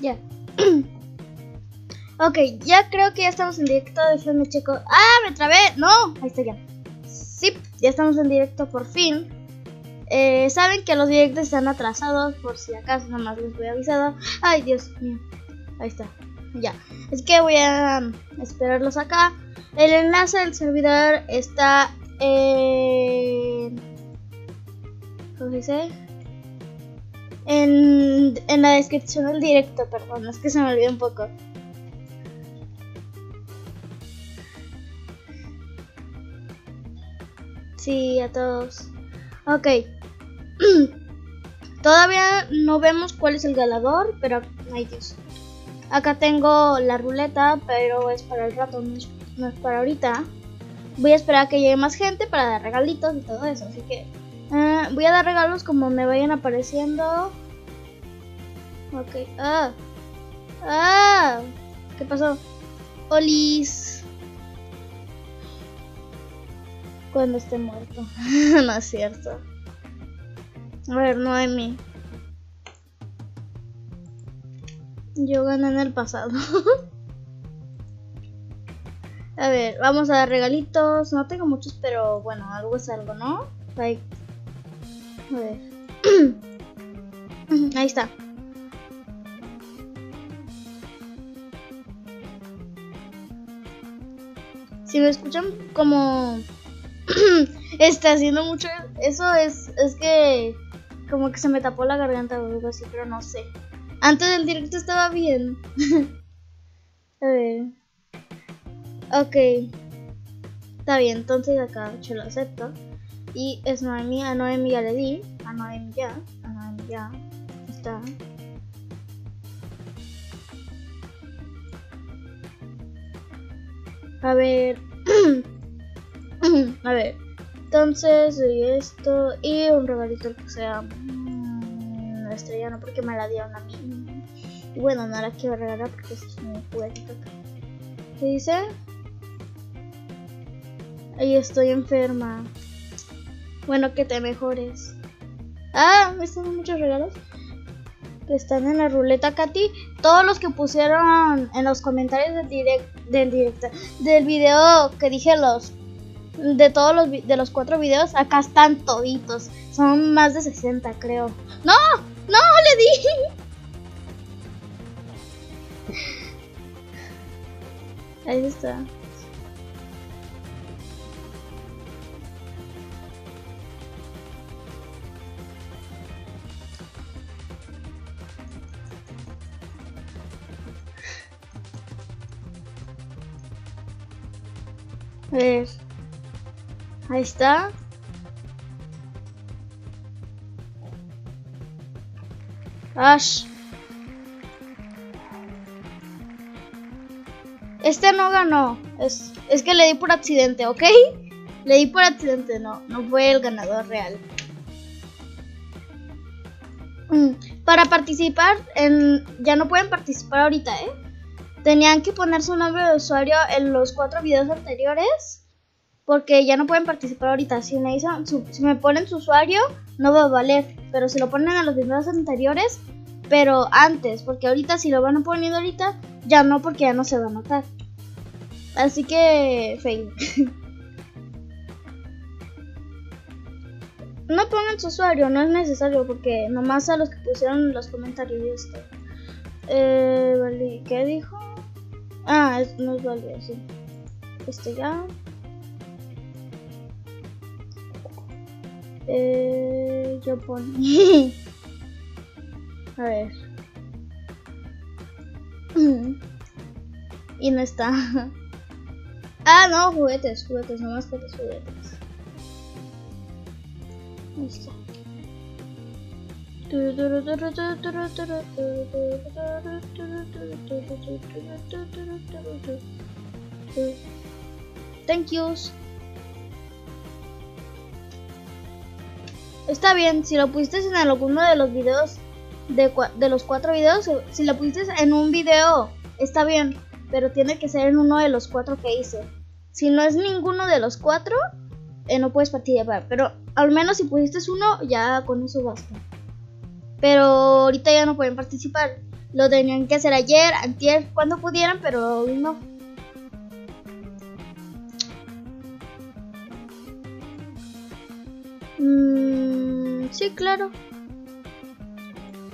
Ya. ok, ya creo que ya estamos en directo. Déjenme checo. ¡Ah! ¡Me trabé! ¡No! Ahí está ya. Sí, ya estamos en directo por fin. Eh, Saben que los directos están atrasados. Por si acaso, nada más les voy avisado. ¡Ay, Dios mío! Ahí está. Ya. Es que voy a um, esperarlos acá. El enlace del servidor está en. ¿Cómo dice? En, en la descripción del directo, perdón, es que se me olvidó un poco. Sí, a todos. Ok. Todavía no vemos cuál es el ganador, pero... Ay Dios. Acá tengo la ruleta, pero es para el rato, no no es para ahorita. Voy a esperar a que llegue más gente para dar regalitos y todo eso, así que... eh, voy a dar regalos como me vayan apareciendo. Ok. Ah. Ah. ¿Qué pasó? Olis. Cuando esté muerto. no es cierto. A ver, Noemi. Yo gané en el pasado. a ver, vamos a dar regalitos. No tengo muchos, pero bueno, algo es algo, ¿no? Like. A ver. Ahí está. Si me escuchan como está haciendo mucho, eso es es que como que se me tapó la garganta o algo así, pero no sé. Antes del directo estaba bien. A ver. Ok. Está bien, entonces acá yo lo acepto. Y es Noemi, a Noemi ya le di. A Noemi ya. A Noemi ya. Está. A ver. a ver. Entonces, y esto. Y un regalito que sea. mm, Una estrella, no porque me la dieron a mí. Y bueno, no la quiero regalar porque es mi juguetito. ¿Qué dice? Ahí estoy enferma. Bueno, que te mejores. Ah, me están muchos regalos. Que están en la ruleta, Katy. Todos los que pusieron en los comentarios del direct, del del video que dije los de todos los de los cuatro videos, acá están toditos. Son más de 60, creo. ¡No! ¡No! ¡Le di! Ahí está. Ver. Ahí está. Ash. Este no ganó. Es, es que le di por accidente, ¿ok? Le di por accidente, no. No fue el ganador real. Mm, Para participar, en, ya no pueden participar ahorita, ¿eh? Tenían que poner su nombre de usuario en los cuatro videos anteriores. Porque ya no pueden participar ahorita. Si me, dicen su- si me ponen su usuario, no va a valer. Pero si lo ponen en los videos anteriores, pero antes. Porque ahorita, si lo van a poner ahorita, ya no, porque ya no se va a notar. Así que, fail. no pongan su usuario, no es necesario. Porque nomás a los que pusieron los comentarios y esto. Eh, vale, ¿qué dijo? Ah, no es válido, sí. Este ya. Eh, yo pon. A ver. Y no está. Ah, no, juguetes, juguetes, nomás juguetes, juguetes. Está. Thank yous. Está bien, si lo pusiste en alguno de los videos de, de los cuatro videos, si lo pusiste en un video, está bien, pero tiene que ser en uno de los cuatro que hice. Si no es ninguno de los cuatro, eh, no puedes participar, pero al menos si pusiste uno, ya con eso basta. Pero ahorita ya no pueden participar. lo tenían que hacer ayer, antier, cuando pudieran, pero hoy no. Mm, sí, claro.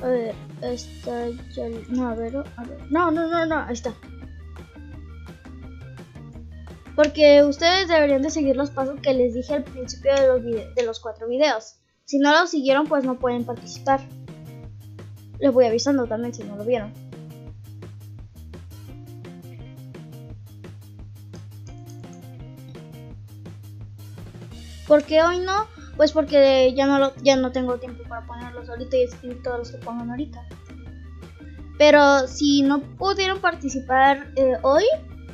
A ver, está ya. No, a ver, a ver. No, no, no, no, ahí está. Porque ustedes deberían de seguir los pasos que les dije al principio de los, de los cuatro videos. Si no los siguieron, pues no pueden participar. Les voy avisando también si no lo vieron. ¿Por qué hoy no? Pues porque ya no, lo, ya no tengo tiempo para ponerlos ahorita y escribir todos los que pongan ahorita. Pero si no pudieron participar eh, hoy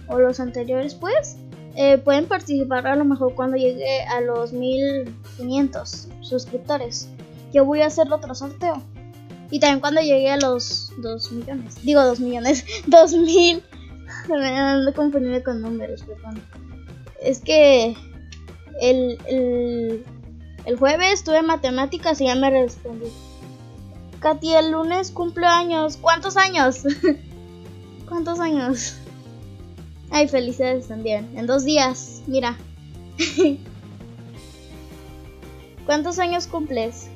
o los anteriores, pues eh, pueden participar a lo mejor cuando llegue a los 1500 suscriptores. Yo voy a hacer otro sorteo. Y también cuando llegue a los 2 millones. Digo 2 millones. 2000. Me ando confundiendo con números, perdón. Es que el, el, el jueves tuve matemáticas y ya me respondí. Katy, el lunes cumpleaños. ¿Cuántos años? ¿Cuántos años? Ay, felicidades también. En dos días, mira. ¿Cuántos años cumples?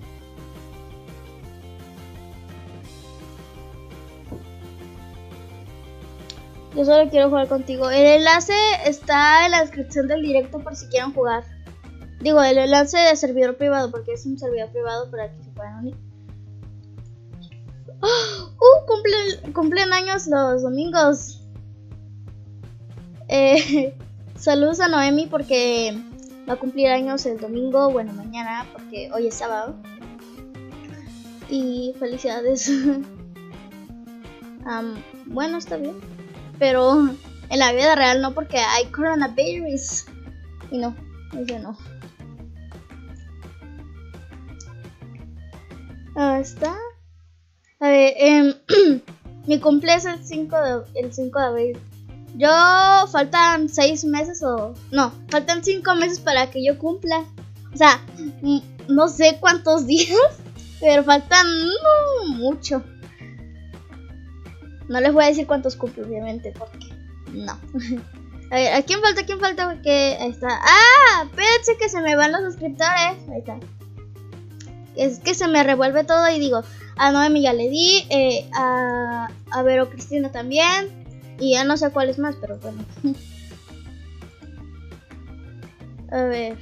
Yo solo quiero jugar contigo. El enlace está en la descripción del directo por si quieren jugar. Digo, el enlace de servidor privado, porque es un servidor privado para que se puedan unir. ¡Uh! Cumplen, cumplen años los domingos. Eh, saludos a Noemi porque va a cumplir años el domingo, bueno, mañana, porque hoy es sábado. Y felicidades. bueno, está bien. Pero en la vida real no, porque hay coronavirus. Y no, ese no. Ah, está. A ver, eh, mi cumpleaños es el 5 de, el 5 de abril. Yo faltan seis meses o... No, faltan cinco meses para que yo cumpla. O sea, no sé cuántos días, pero faltan mucho. No les voy a decir cuántos cumple, obviamente, porque no. A ver, ¿a quién falta? ¿A quién falta? Porque ahí está. ¡Ah! Espérense que se me van los suscriptores. Ahí está. Es que se me revuelve todo y digo, a Noemi ya le di, eh, a, a Vero Cristina también, y ya no sé cuál es más, pero bueno. A ver.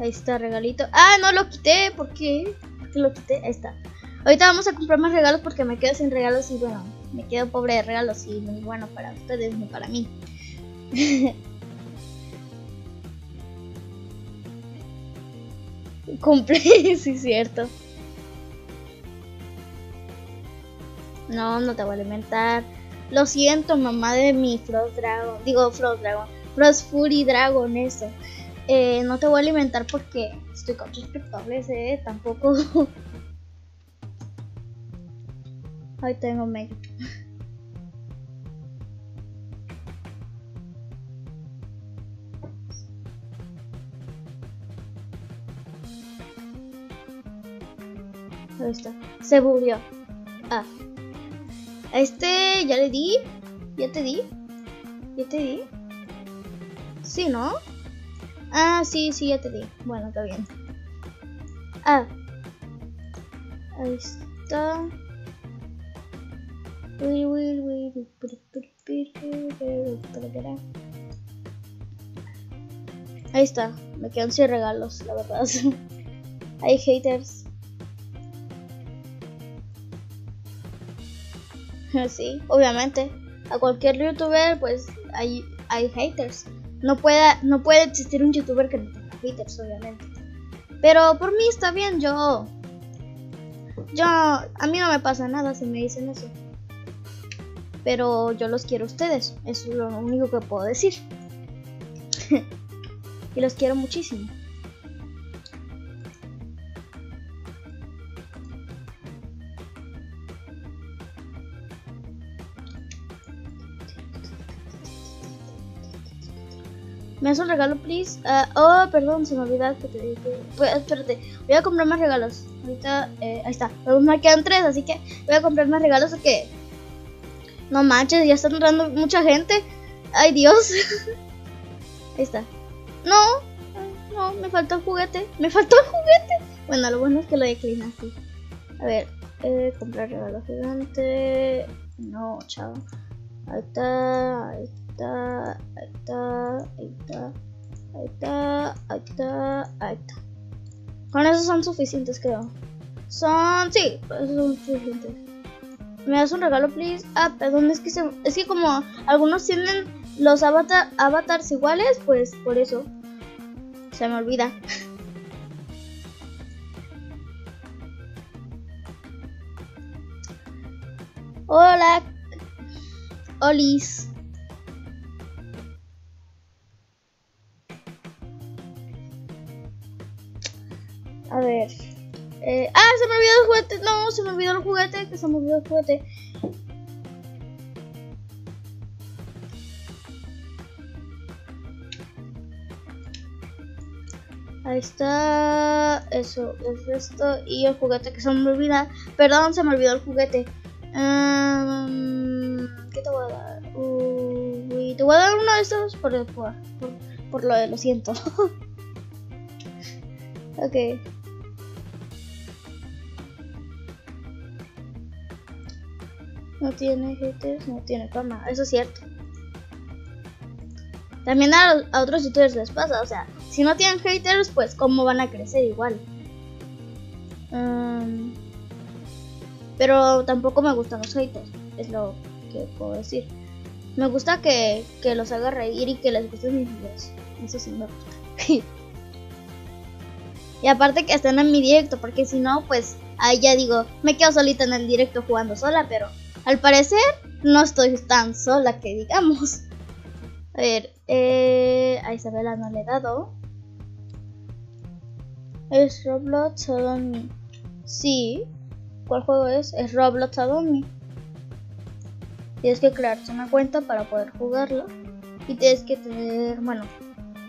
Ahí está, regalito. Ah, no lo quité. ¿Por qué? ¿Por qué lo quité? Ahí está. Ahorita vamos a comprar más regalos porque me quedo sin regalos y bueno, me quedo pobre de regalos y bueno para ustedes ni para mí. Cumple, sí, cierto. No, no te voy a alimentar. Lo siento, mamá de mi Frost Dragon. Digo, Frost Dragon. Frost Fury Dragon, eso. Eh, no te voy a alimentar porque estoy con suscriptores, eh. Tampoco. Ahí tengo mega. Ahí está. Se murió. Ah. Este ya le di. ¿Ya te di? ¿Ya te di? Sí, ¿no? Ah, sí, sí, ya te di. Bueno, está bien. Ah. Ahí está. Ahí está. Me quedan sin regalos, la verdad. Hay haters. sí, obviamente. A cualquier youtuber, pues hay, hay haters. No puede, no puede existir un youtuber que no tenga haters, obviamente. Pero por mí está bien, yo. Yo. A mí no me pasa nada si me dicen eso. Pero yo los quiero a ustedes. Es lo único que puedo decir. y los quiero muchísimo. ¿Me das un regalo, please? Ah, oh, perdón, se me olvidó que te dije. Espérate, voy a comprar más regalos. Ahorita, eh, ahí está. Me quedan tres, así que voy a comprar más regalos porque. No manches, ya están entrando mucha gente. Ay, Dios. ahí está. No, no, me faltó un juguete. Me faltó un juguete. Bueno, lo bueno es que lo declinaste. A ver, eh, comprar regalo gigante. No, chao. Ahí está, ahí está, ahí está, ahí está, ahí está, ahí está, ahí está. Con eso son suficientes, creo. Son, sí, son suficientes. ¿Me das un regalo, please? Ah, perdón, es que, es que como algunos tienen los avatar, avatars iguales, pues por eso se me olvida. Hola, Olis. A ver. Eh, ah, se me olvidó el juguete. No, se me olvidó el juguete. Que se me olvidó el juguete. Ahí está. Eso, es esto. Y el juguete que se me olvida. Perdón, se me olvidó el juguete. Um, ¿Qué te voy a dar? Uy, te voy a dar uno de estos por, por, por, por lo de lo siento. ok. No tiene haters, no tiene fama, eso es cierto. También a, a, otros youtubers les pasa, o sea, si no tienen haters, pues cómo van a crecer igual. Um, pero tampoco me gustan los haters, es lo que puedo decir. Me gusta que, que los haga reír y que les gusten mis videos. Eso sí me gusta. y aparte que estén en mi directo, porque si no, pues ahí ya digo, me quedo solita en el directo jugando sola, pero al parecer no estoy tan sola que digamos. A ver, eh, a Isabela no le he dado. Es Roblox Adomi. Sí. ¿Cuál juego es? Es Roblox Adomi. Tienes que crearte una cuenta para poder jugarlo. Y tienes que tener, bueno,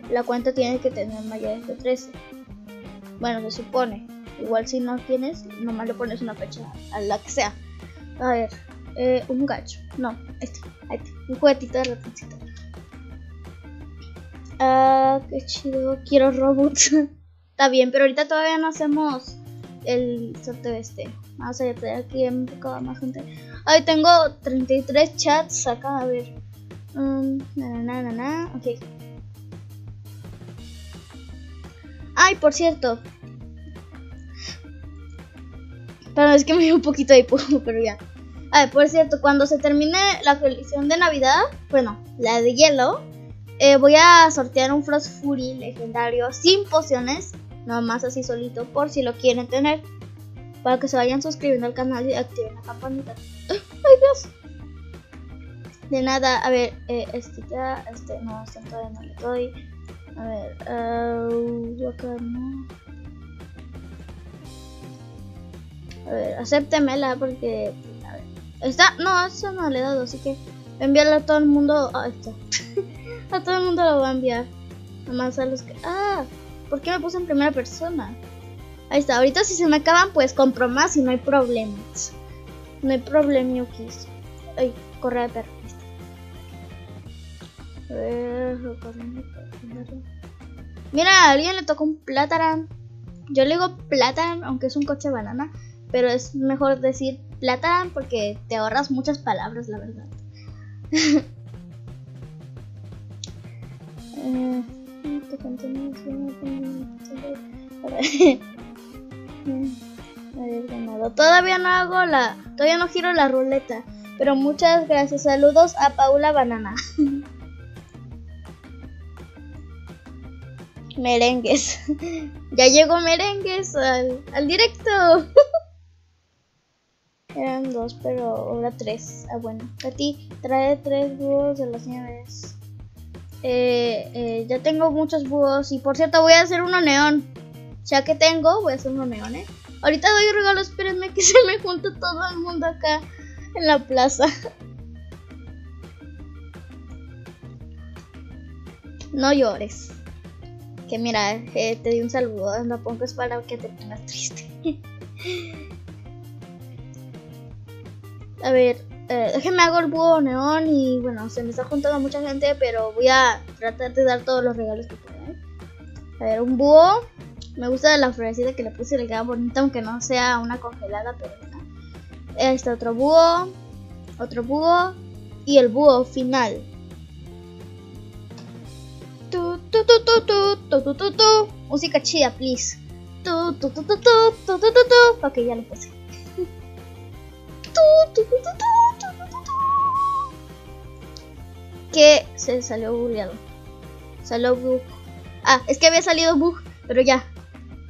la cuenta tiene que tener mayores de 13. Bueno, se supone. Igual si no tienes, nomás le pones una fecha a la que sea. A ver, eh, un gacho. No, este, este. Un juguetito de ratoncito. Ah, qué chido. Quiero robots. Está bien, pero ahorita todavía no hacemos el sorteo este. Vamos a ver, aquí he tocado más gente. Ay, tengo 33 chats acá, a ver. Um, na, na, na, Ok. Ay, por cierto. Pero es que me dio un poquito de hipo, pero ya. Ay, por cierto, cuando se termine la colección de Navidad, bueno, la de hielo, eh, voy a sortear un Frost Fury legendario sin pociones, nada más así solito, por si lo quieren tener. Para que se vayan suscribiendo al canal y activen la campanita. ¡Ay, Dios! De nada, a ver, eh, este ya, este no, este todavía no le doy. A ver, uh, acá no. A ver, acéptemela porque. Está. No, eso no le he dado, así que. Enviarla a todo el mundo. Ah, está. a todo el mundo lo voy a enviar. Nomás a los que. Ah, ¿por qué me puse en primera persona? Ahí está. Ahorita si se me acaban, pues compro más y no hay problemas. No hay problemiukis. Ay, correa de perro. Mira, a alguien le tocó un plátano. Yo le digo plátano, aunque es un coche banana. Pero es mejor decir plátano porque te ahorras muchas palabras, la verdad. eh, Todavía no hago la. Todavía no giro la ruleta. Pero muchas gracias. Saludos a Paula Banana. merengues. ya llegó merengues al, al directo. Eran dos, pero ahora tres. Ah, bueno. A ti trae tres búhos de las nieves. Eh, eh, ya tengo muchos búhos. Y por cierto, voy a hacer uno neón. Ya que tengo, voy a hacer uno neón, ¿eh? Ahorita doy regalos, espérenme que se me junta todo el mundo acá en la plaza. no llores. Que mira, eh, te di un saludo, no pongas para que te pongas triste. a ver, eh, déjenme hago el búho neón y bueno, se me está juntando mucha gente, pero voy a tratar de dar todos los regalos que pueda. ¿eh? A ver, un búho. Me gusta la florecita que le puse, le queda bonita, aunque no sea una congelada, pero Este otro búho, otro búho y el búho final. Tu, tu, tu, tu, tu, tu, tu, tu. Música chida, please. Tu, tu, tu, tu, tu, tu, tu, tu. Ok, ya lo puse. Que se salió bugueado. Salió bug. Ah, es que había salido bug, pero ya.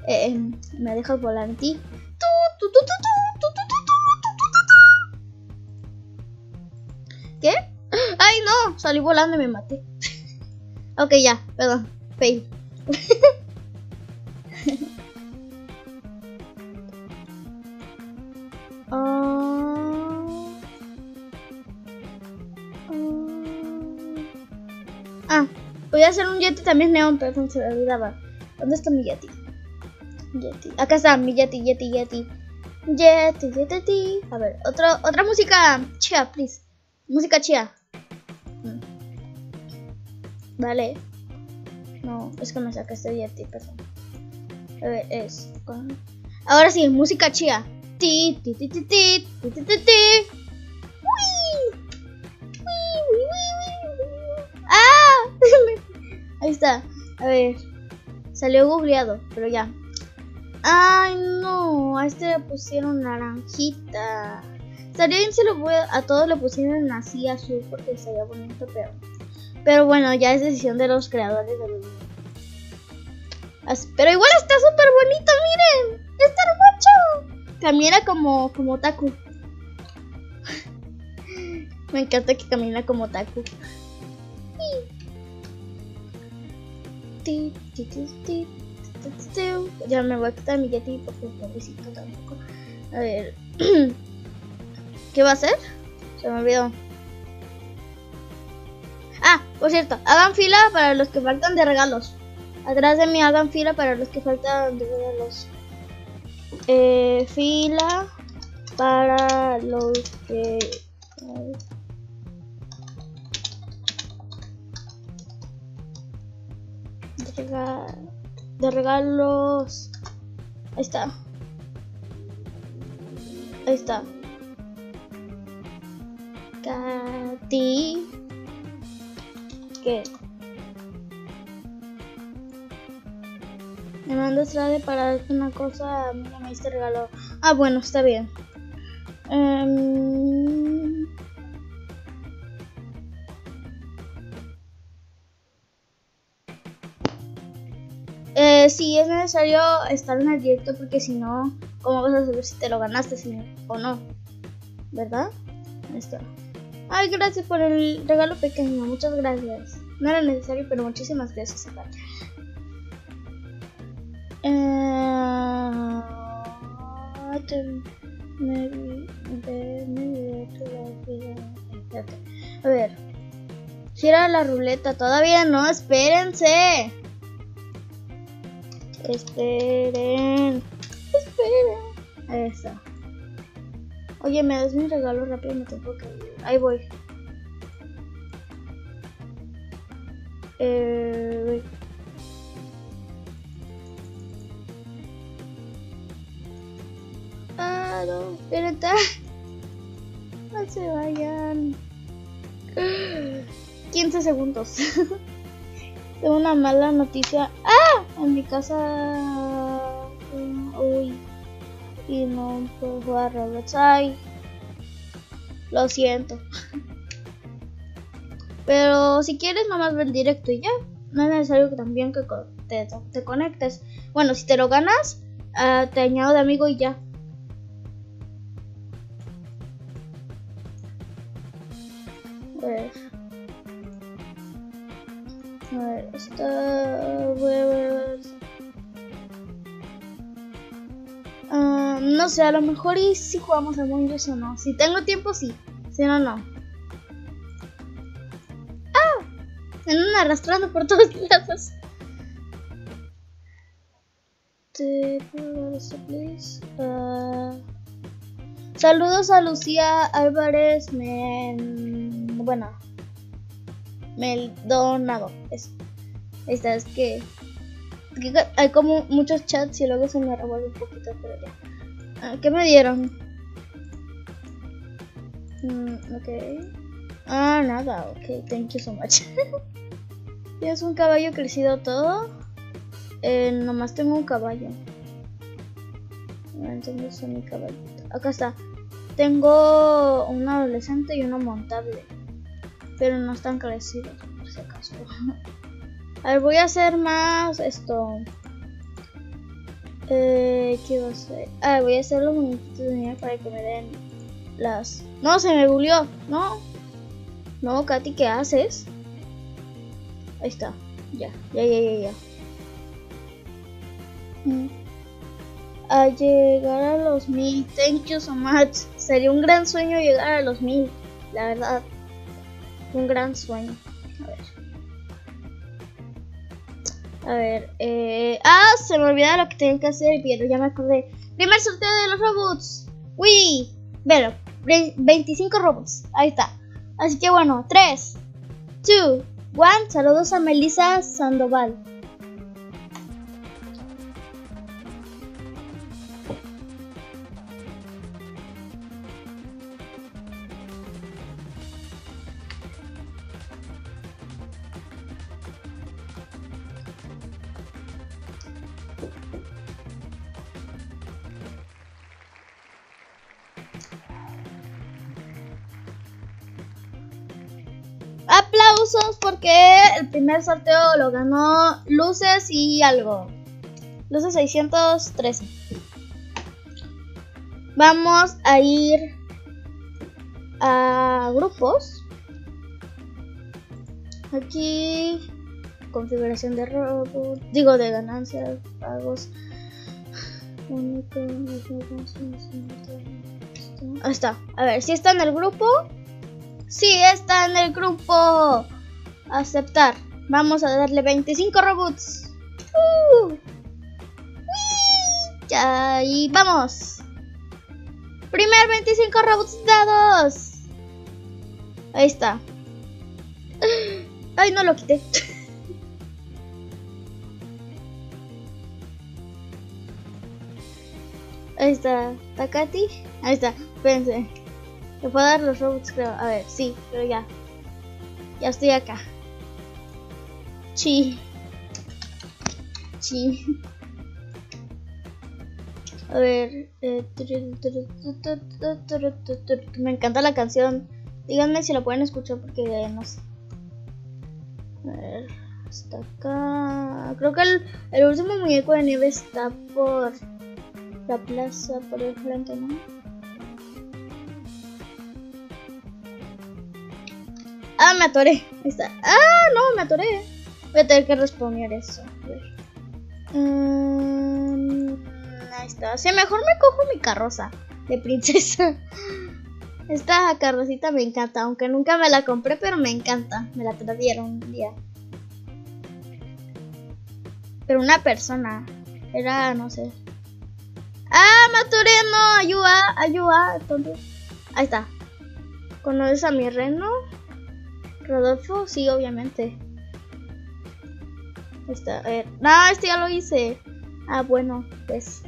Eh, me deja volar en ti. ¿Qué? ¡Ay, no! Salí volando y me maté. ok, ya, perdón. Fail. Voy a hacer un Yeti también neón, pero se me olvidaba. ¿Dónde está mi Yeti? Yeti. Acá está mi Yeti, Yeti, Yeti. Yeti, Yeti, A ver, otro, otra música chía, please. Música chía. Mm. Vale. No, es que me sacaste Yeti, perdón. A ver, es. Ahora sí, música chía. Ti, ti, ti, ti, ti, ti, ti, ti, ti. Ahí está. A ver. Salió googleado, pero ya. Ay, no. A este le pusieron naranjita. Estaría bien si lo a, todos le pusieran así azul porque sería bonito, pero. Pero bueno, ya es decisión de los creadores del video. Pero igual está súper bonito, miren. Está hermoso. Camina como, como Taku. Me encanta que camina como Taku. Ya me voy a quitar mi Yeti porque pobrecito tampoco. A ver. ¿Qué va a hacer? Se me olvidó. Ah, por cierto, hagan fila para los que faltan de regalos. Atrás de mí hagan fila para los que faltan de regalos. Eh, fila para los que de regalos. Ahí está. Ahí está. Katy. ¿Qué? Me mandas traje para darte una cosa. Me diste regalo. Ah, bueno, está bien. Um, sí, es necesario estar en el directo porque si no, ¿cómo vas a saber si te lo ganaste o no? ¿Verdad? Ahí está. Ay, gracias por el regalo pequeño, muchas gracias. No era necesario, pero muchísimas gracias. Eh, a ver. Gira la ruleta. Todavía no, espérense. Esperen. Esperen. Está. Oye, ¿me das mi regalo rápido? Me tengo que ir. Ahí voy. Eh... Ah, no, espérate. No se vayan. 15 segundos. Tengo una mala noticia. ¡Ah! En mi casa. Uy. Y no puedo jugar Roblox. Ay. Lo siento. Pero si quieres, nomás ver directo y ya. No es necesario que también que te, te conectes. Bueno, si te lo ganas, uh, te añado de amigo y ya. Pues. A ver. Uh, no sé, a lo mejor y si jugamos a Us o no. Si tengo tiempo, sí. Si no, no. ¡Ah! Me andan arrastrando por todos lados. Uh, saludos a Lucía Álvarez. Me, bueno, Meldonado. Eso. Esta es que, que, hay como muchos chats y luego se me revuelve un poquito, pero ya. Ah, ¿Qué me dieron? Mm, ok. Ah, nada. Ok, thank you so much. es un caballo crecido todo. Eh, nomás tengo un caballo. Entonces son mi caballito. Acá está. Tengo un adolescente y uno montable. Pero no están crecidos, por si acaso. a ver, voy a hacer más esto. Eh, ¿Qué va a hacer? Ah, voy a hacer los movimientos de para que me den las. No, se me bulió. No. No, Katy, ¿qué haces? Ahí está. Ya, ya, ya, ya, ya. Mm. A llegar a los mil. Thank you so much. Sería un gran sueño llegar a los mil. La verdad. Un gran sueño. A ver. A ver. Eh... Ah, se me olvidaba lo que tenía que hacer, pero ya me acordé. Primer sorteo de los robots. Uy. Bueno, 25 robots. Ahí está. Así que bueno, 3, 2, 1. Saludos a Melissa Sandoval. Primer sorteo lo ganó Luces y algo. Luces 613. Vamos a ir a grupos. Aquí configuración de robot, digo de ganancias, pagos. Ahí está. A ver, si está en el grupo. Sí, está en el grupo. Aceptar.Amos a darle 25 robots. Uh. Y vamos. Primer 25 robots dados. Ahí está. Ay, no lo quité. Ahí está. Takati. Ahí está. Espérense. Te puedo dar los robots, creo. A ver, sí, pero ya. Ya estoy acá. Chi. Chi. A ver. me encanta la canción. Díganme si la pueden escuchar porque no sé. A ver. Está acá. Creo que el, el último muñeco de nieve está por la plaza, por el frente, ¿no? Ah, me atoré. Ahí está. Ah, no, me atoré. Voy a tener que responder eso. Mm, ahí está. O mejor me cojo mi carroza de princesa. Esta carrocita me encanta, aunque nunca me la compré, pero me encanta. Me la trajeron un día. Pero una persona. Era, no sé. ¡Ah, me atoré! No, ayuda, ayuda. Entonces, ahí está. ¿Conoces a mi reno? Rodolfo, sí, obviamente. Está, a ver. No, este ya lo hice. Ah, bueno, pues.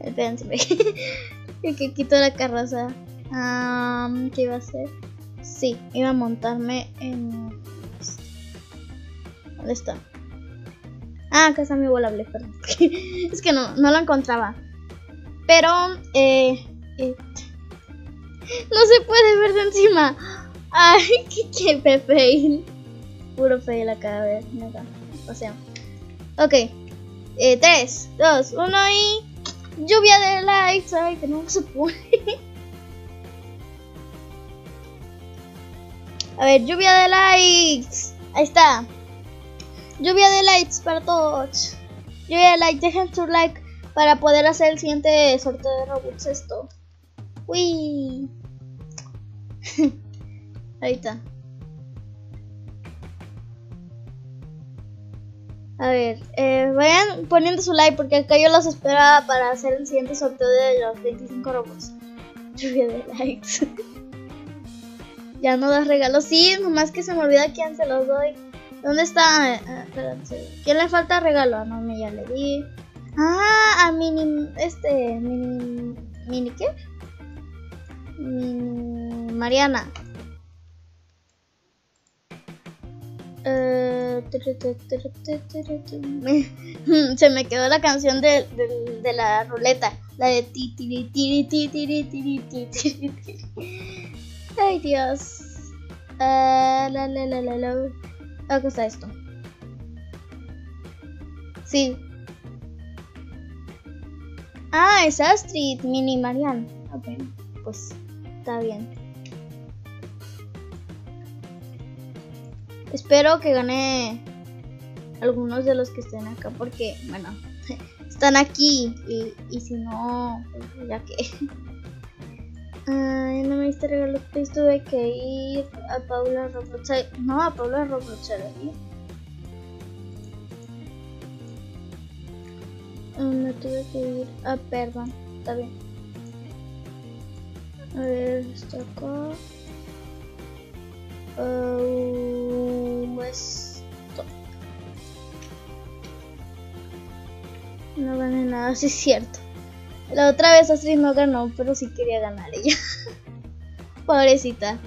Espérense. que quito la carroza. ¿Qué iba a hacer? Sí, iba a montarme en. ¿Dónde está? Ah, acá está mi bola perdón. es que no, no lo encontraba. Pero, eh, eh no se puede ver de encima. Ay, qué, qué fail. Puro fail acá, a ver, nada. O sea. Ok. Eh, 3, 2, 1 y. Lluvia de likes. Ay, que no se puede. A ver, lluvia de likes. Ahí está. Lluvia de likes para todos. Lluvia de likes. Dejen su like para poder hacer el siguiente sorteo de robots esto. Uy. Ahí está. A ver, eh, vayan poniendo su like porque acá yo los esperaba para hacer el siguiente sorteo de los 25 robots. Lluvia de likes. ya no das regalos. Sí, nomás que se me olvida quién se los doy. ¿Dónde está? Eh, ¿Quién le falta regalo? Ah, no, me ya le di. Ah, a Mini. Este. Mini. ¿Mini qué? Mariana. Se me quedó la canción de, de, la ruleta. La de ti, ti, ti, ti, ti, ti, ti, Ay, Dios. Uh, la, la, la, la, la. Acá está esto. Sí. Ah, es Astrid, Mini Marian. Ok, pues está bien. Espero que gane algunos de los que estén acá porque, bueno, están aquí y, y si no, pues ya que... Ay, no me diste regalo, pues tuve que ir a Paula Roblox. No, a Paula Roblox ahí. Me tuve que ir. Ah, perdón, está bien. A ver, está acá. Uh. No gané nada, sí es cierto. La otra vez Astrid no ganó, pero sí quería ganar ella. Pobrecita.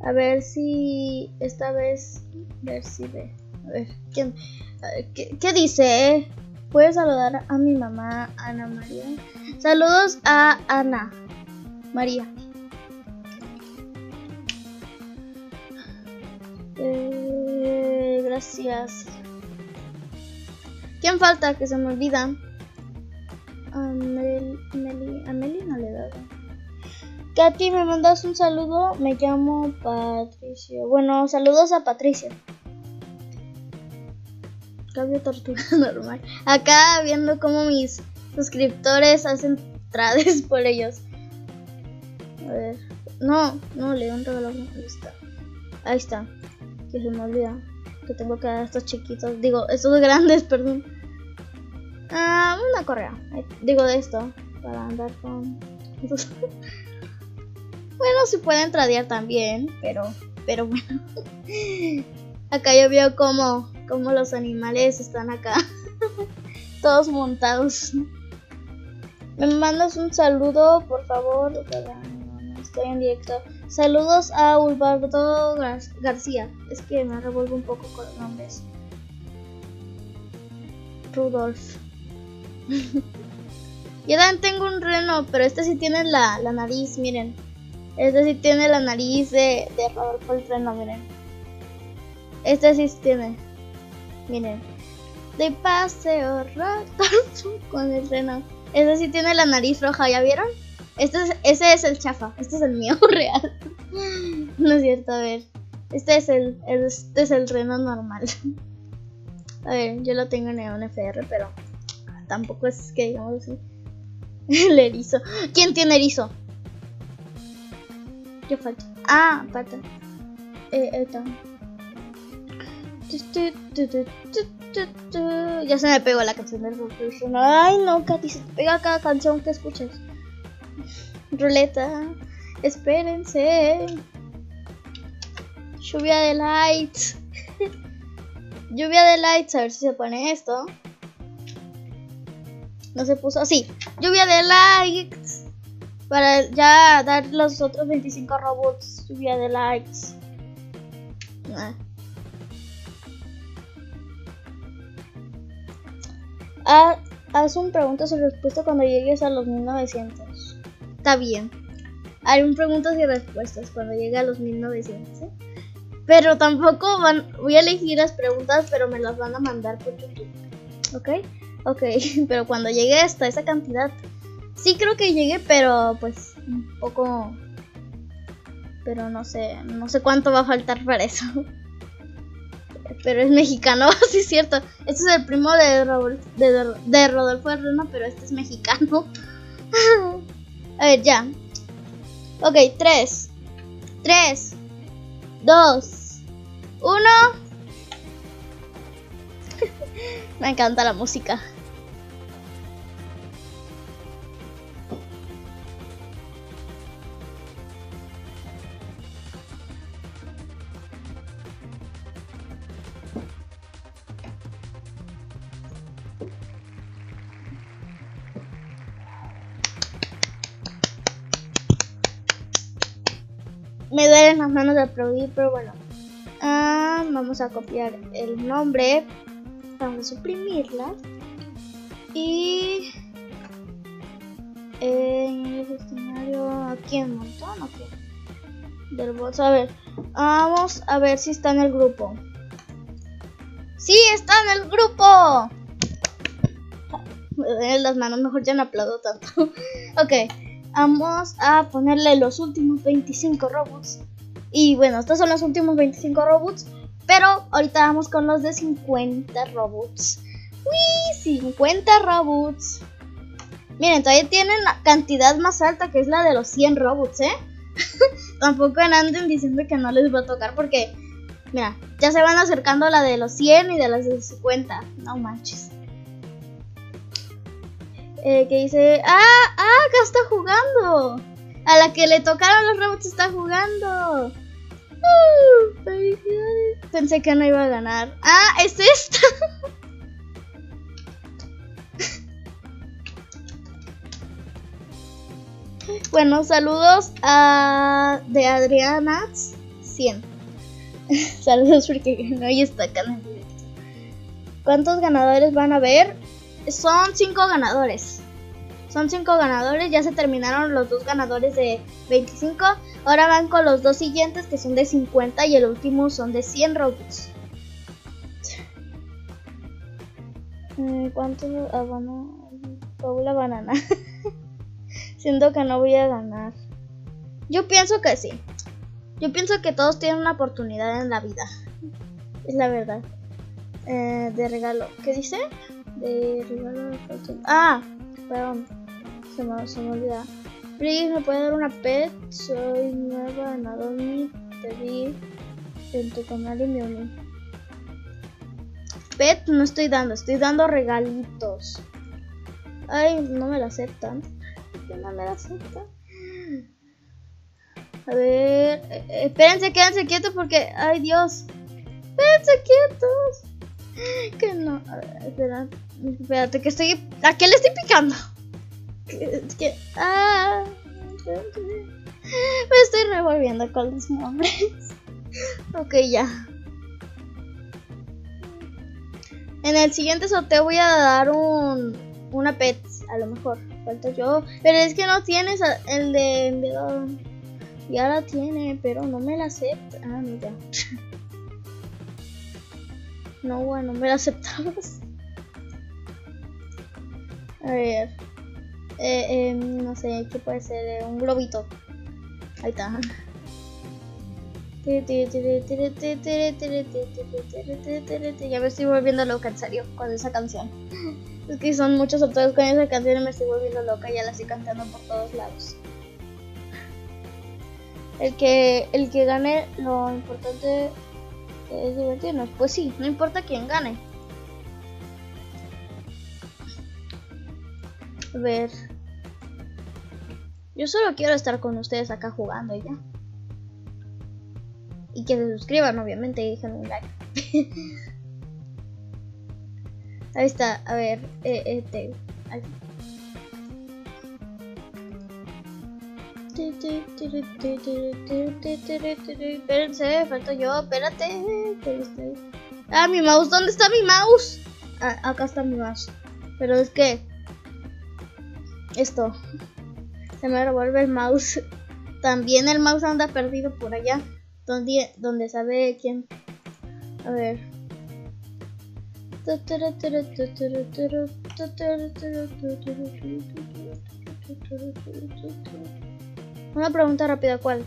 A ver si esta vez. A ver si ve. A ver, ¿quién? ¿qué, ¿qué, dice? Puedes saludar a mi mamá, Ana María. Saludos a Ana María. Eh, gracias. ¿Quién falta? Que se me olvida. Ameli, Ameli, no le da. Katy, me mandas un saludo. Me llamo Patricio. Bueno, saludos a Patricia. Cambio tortuga normal. Acá viendo cómo mis suscriptores hacen trades por ellos. A ver. No, no, le doy un regalo. Ahí. Ahí está. Que se me olvida. Que tengo que dar estos chiquitos. Digo, estos grandes, perdón. Ah, una correa. Digo de esto. Para andar con. bueno, si pueden tradear también. Pero. Pero bueno. acá yo veo como. Como los animales están acá. Todos montados. Me mandas un saludo, por favor. Estoy en directo. Saludos a Ulbardo García. Es que me revuelvo un poco con los nombres. Rudolf. Yo también tengo un reno, pero este sí tiene la, nariz, miren. Este sí tiene la nariz de, de Rodolfo el reno, miren. Este sí tiene. Miren. De paseo Rodolfo con el reno. Este sí tiene la nariz roja, ¿ya vieron? Este es, ese es el chafa, este es el mío real. no es cierto, a ver. Este es el, este es el reno normal. a ver, yo lo tengo en Neon FR, pero tampoco es que digamos así. el erizo. ¿Quién tiene erizo? ¿Qué falta? Ah, falta. Eh, esta. Ya se me pegó la canción del. Ay, no, Katy, se te pega cada canción que escuchas. Ruleta, espérense. Lluvia de lights. Lluvia de lights, a ver si se pone esto. No se puso así. Lluvia de lights. Para ya dar los otros 25 robots. Lluvia de lights. Ah. Ah, haz un preguntas y respuestas cuando llegues a los 1900. Está bien. Haré un preguntas y respuestas cuando llegue a los 1900. ¿eh? Pero tampoco van, voy a elegir las preguntas, pero me las van a mandar por YouTube. ¿Ok? Ok, pero cuando llegue hasta esa cantidad, sí creo que llegue, pero pues un poco... Pero no sé, no sé cuánto va a faltar para eso. pero es mexicano, sí es cierto. Este es el primo de, de, de Rodolfo Herrera, pero este es mexicano. A ver, ya. Ok, 3, 3, 2, uno. Me encanta la música. Manos de aplaudir, pero bueno. Ah, vamos a copiar el nombre. Vamos a suprimirla. Y en el escenario aquí en montón, ok. Del bot, a ver. Vamos a ver si está en el grupo. ¡Sí, está en el grupo! Me duelen las manos, mejor ya no aplaudo tanto. ok. Vamos a ponerle los últimos 25 robots. Y bueno, estos son los últimos 25 robots. Pero ahorita vamos con los de 50 robots. ¡Uy! 50 robots. Miren, todavía tienen la cantidad más alta que es la de los 100 robots, ¿eh? Tampoco anden diciendo que no les va a tocar porque, mira, ya se van acercando a la de los 100 y de las de 50. No manches eh, que dice, ah, ah, acá está jugando. A la que le tocaron los robots está jugando. Uh, Pensé que no iba a ganar. Ah, es esta. bueno, saludos a de Adriana 100. saludos porque no está acá en ¿Cuántos ganadores van a ver? son cinco ganadores. Son cinco ganadores, ya se terminaron los dos ganadores de 25. Ahora van con los dos siguientes que son de 50 y el último son de 100 Robux. Eh, ¿Cuántos? Ah, bueno, la banana. Siento que no voy a ganar. Yo pienso que sí. Yo pienso que todos tienen una oportunidad en la vida. Es la verdad. Eh, de regalo. ¿Qué dice? de regalo Ah, perdón, se me, se me olvida. Please, ¿me puede dar una pet? Soy nueva en Adobe. Te vi en tu canal y me uní. Pet no estoy dando, estoy dando regalitos. Ay, no me la aceptan. ¿Por no me la aceptan? A ver, eh, espérense, quédense quietos porque, ay Dios, espérense quietos. Que no, a ver, espera. Espérate, que estoy. ¿A qué le estoy picando? Que, ah, me estoy revolviendo con los nombres. ok, ya. En el siguiente sorteo voy a dar un. Una pet, a lo mejor. Falta yo. Pero es que no tienes el de enviado. Ya la tiene, pero no me la acepta. Ah, mira. No, bueno, me la aceptabas. A ver. Eh, no sé, ¿qué puede ser? Un globito. Ahí está. Ya me estoy volviendo loca, en serio, con esa canción. Es que son muchos optores con esa canción y me estoy volviendo loca. Ya la estoy cantando por todos lados. El que, el que gane, lo importante es divertirnos. Pues sí, no importa quién gane. Ver. Yo solo quiero estar con ustedes acá jugando y ya. Y que se suscriban, obviamente, y dejen un like. Ahí está, a ver, eh, este. Ahí. Espérense, falta yo, espérate. Ah, mi mouse, ¿dónde está mi mouse? Ah, acá está mi mouse. Pero es que esto. Se me revuelve el mouse. También el mouse anda perdido por allá. Donde, donde sabe quién. A ver. Una pregunta rápida, ¿cuál?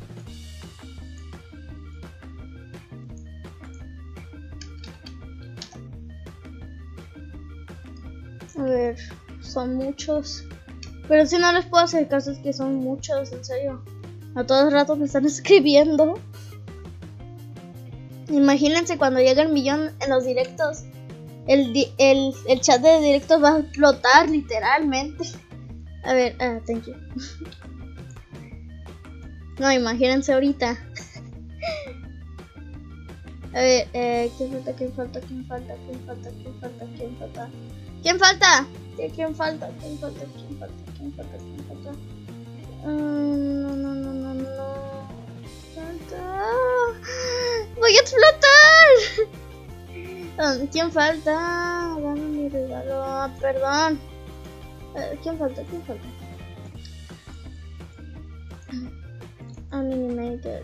A ver, son muchos. Pero si no les puedo hacer caso, es que son muchos, en serio. A todos ratos me están escribiendo. Imagínense cuando llega el millón en los directos. El, el, el chat de directos va a explotar literalmente. A ver, ah, thank you. No, imagínense ahorita. A ver, eh, ¿quién falta? ¿Quién falta? ¿Quién falta? ¿Quién falta? ¿Quién falta? ¿Quién falta? ¿Quién falta? ¿Quién falta? ¿Quién falta? ¿Quién falta? ¿Quién falta? ¿Quién falta? no, no, no, no, no. Falta. ¡Voy a explotar! ¿Quién falta? Dame mi regalo. Perdón. ¿Quién falta? ¿Quién falta? Animator.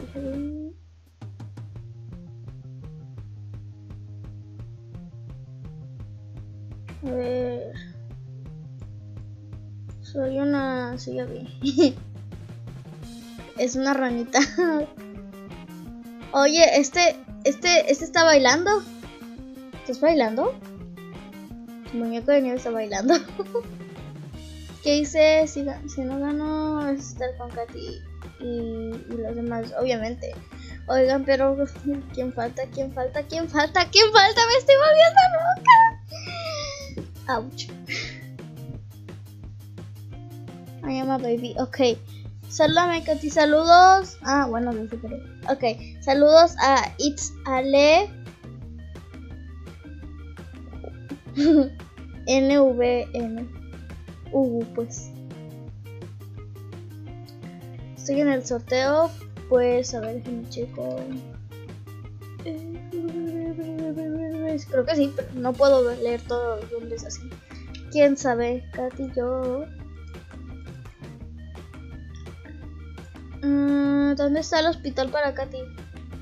Ver. Soy una. Sí, ya vi. es una ranita. Oye, este. Este. Este está bailando. ¿Estás bailando? El muñeco de nieve está bailando. ¿Qué hice? Si, no gano, es estar con Katy y, los demás, obviamente. Oigan, pero ¿quién falta? ¿Quién falta? ¿Quién falta? ¿Quién falta? Me estoy volviendo loca. Ouch. I am a baby. Ok. Saludame, Katy. Saludos. Ah, bueno, no superé. Ok. Saludos a It's Ale. NVN. Uh, pues. Estoy en el sorteo. Pues a ver, déjenme checo. Creo que sí, pero no puedo leer todos los nombres así. ¿Quién sabe? Katy, yo. Mm, ¿Dónde está el hospital para Katy?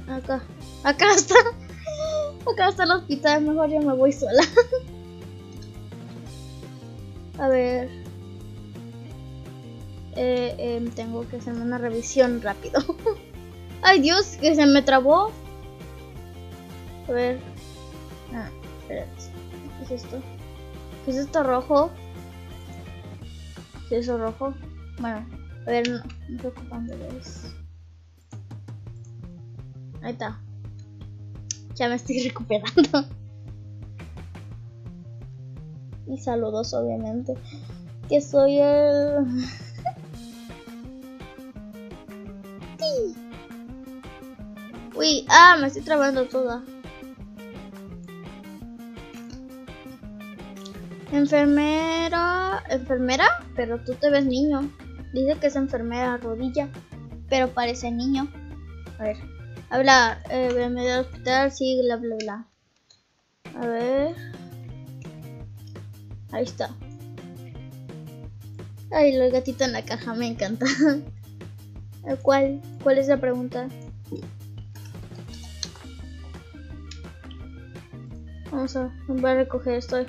Acá. Acá está. Acá está el hospital. Mejor yo me voy sola. A ver. Eh, eh, tengo que hacerme una revisión rápido. Ay Dios, que se me trabó. A ver. Ah. ¿Qué es esto? ¿Qué es esto rojo? ¿Qué es eso rojo? Bueno, a ver, no, no preocupando es. Ahí está. Ya me estoy recuperando. Y saludos, obviamente. Que soy el. Uy, ah, me estoy trabando toda. Enfermera, enfermera, pero tú te ves niño. Dice que es enfermera rodilla, pero parece niño. A ver, habla, eh, al hospital, sí, bla, bla, bla. A ver. Ahí está. Ay, el gatito en la caja, me encanta. ¿Cuál? ¿Cuál es la pregunta? Vamos a, voy a recoger esto de.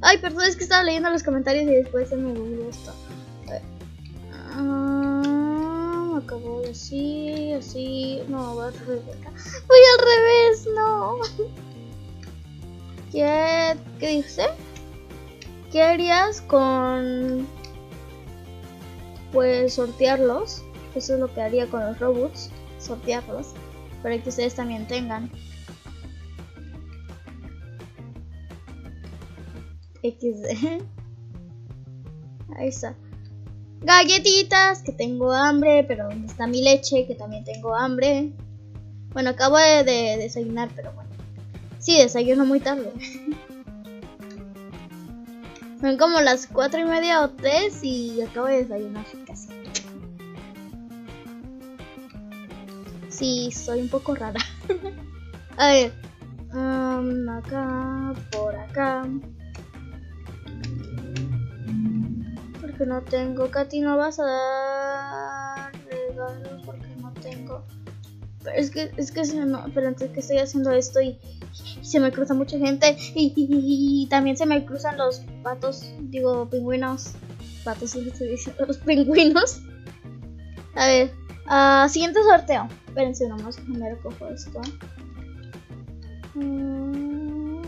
Ay, perdón, es que estaba leyendo los comentarios y después se me olvidó esto. Ah, acabó así, así. No, voy al revés. Voy al revés, no. ¿Qué, ¿Qué dice? ¿Qué harías con. Pues sortearlos? Eso es lo que haría con los robots. Sortearlos. Para que ustedes también tengan. XD. Ahí está. Galletitas, que tengo hambre, pero ¿dónde está mi leche? Que también tengo hambre. Bueno, acabo de, desayunar, pero bueno. Sí, desayuno muy tarde. Son como las cuatro y media o tres y acabo de desayunar casi. Sí, soy un poco rara. A ver. Um, acá, por acá. Porque no tengo. Katy, no vas a dar regalos porque no tengo. Pero es que, es que no, pero antes que estoy haciendo esto y, se me cruza mucha gente y, también se me cruzan los patos, digo, pingüinos. Patos, los pingüinos. A ver, uh, siguiente sorteo. Espérense nomás, me recojo esto. Mm,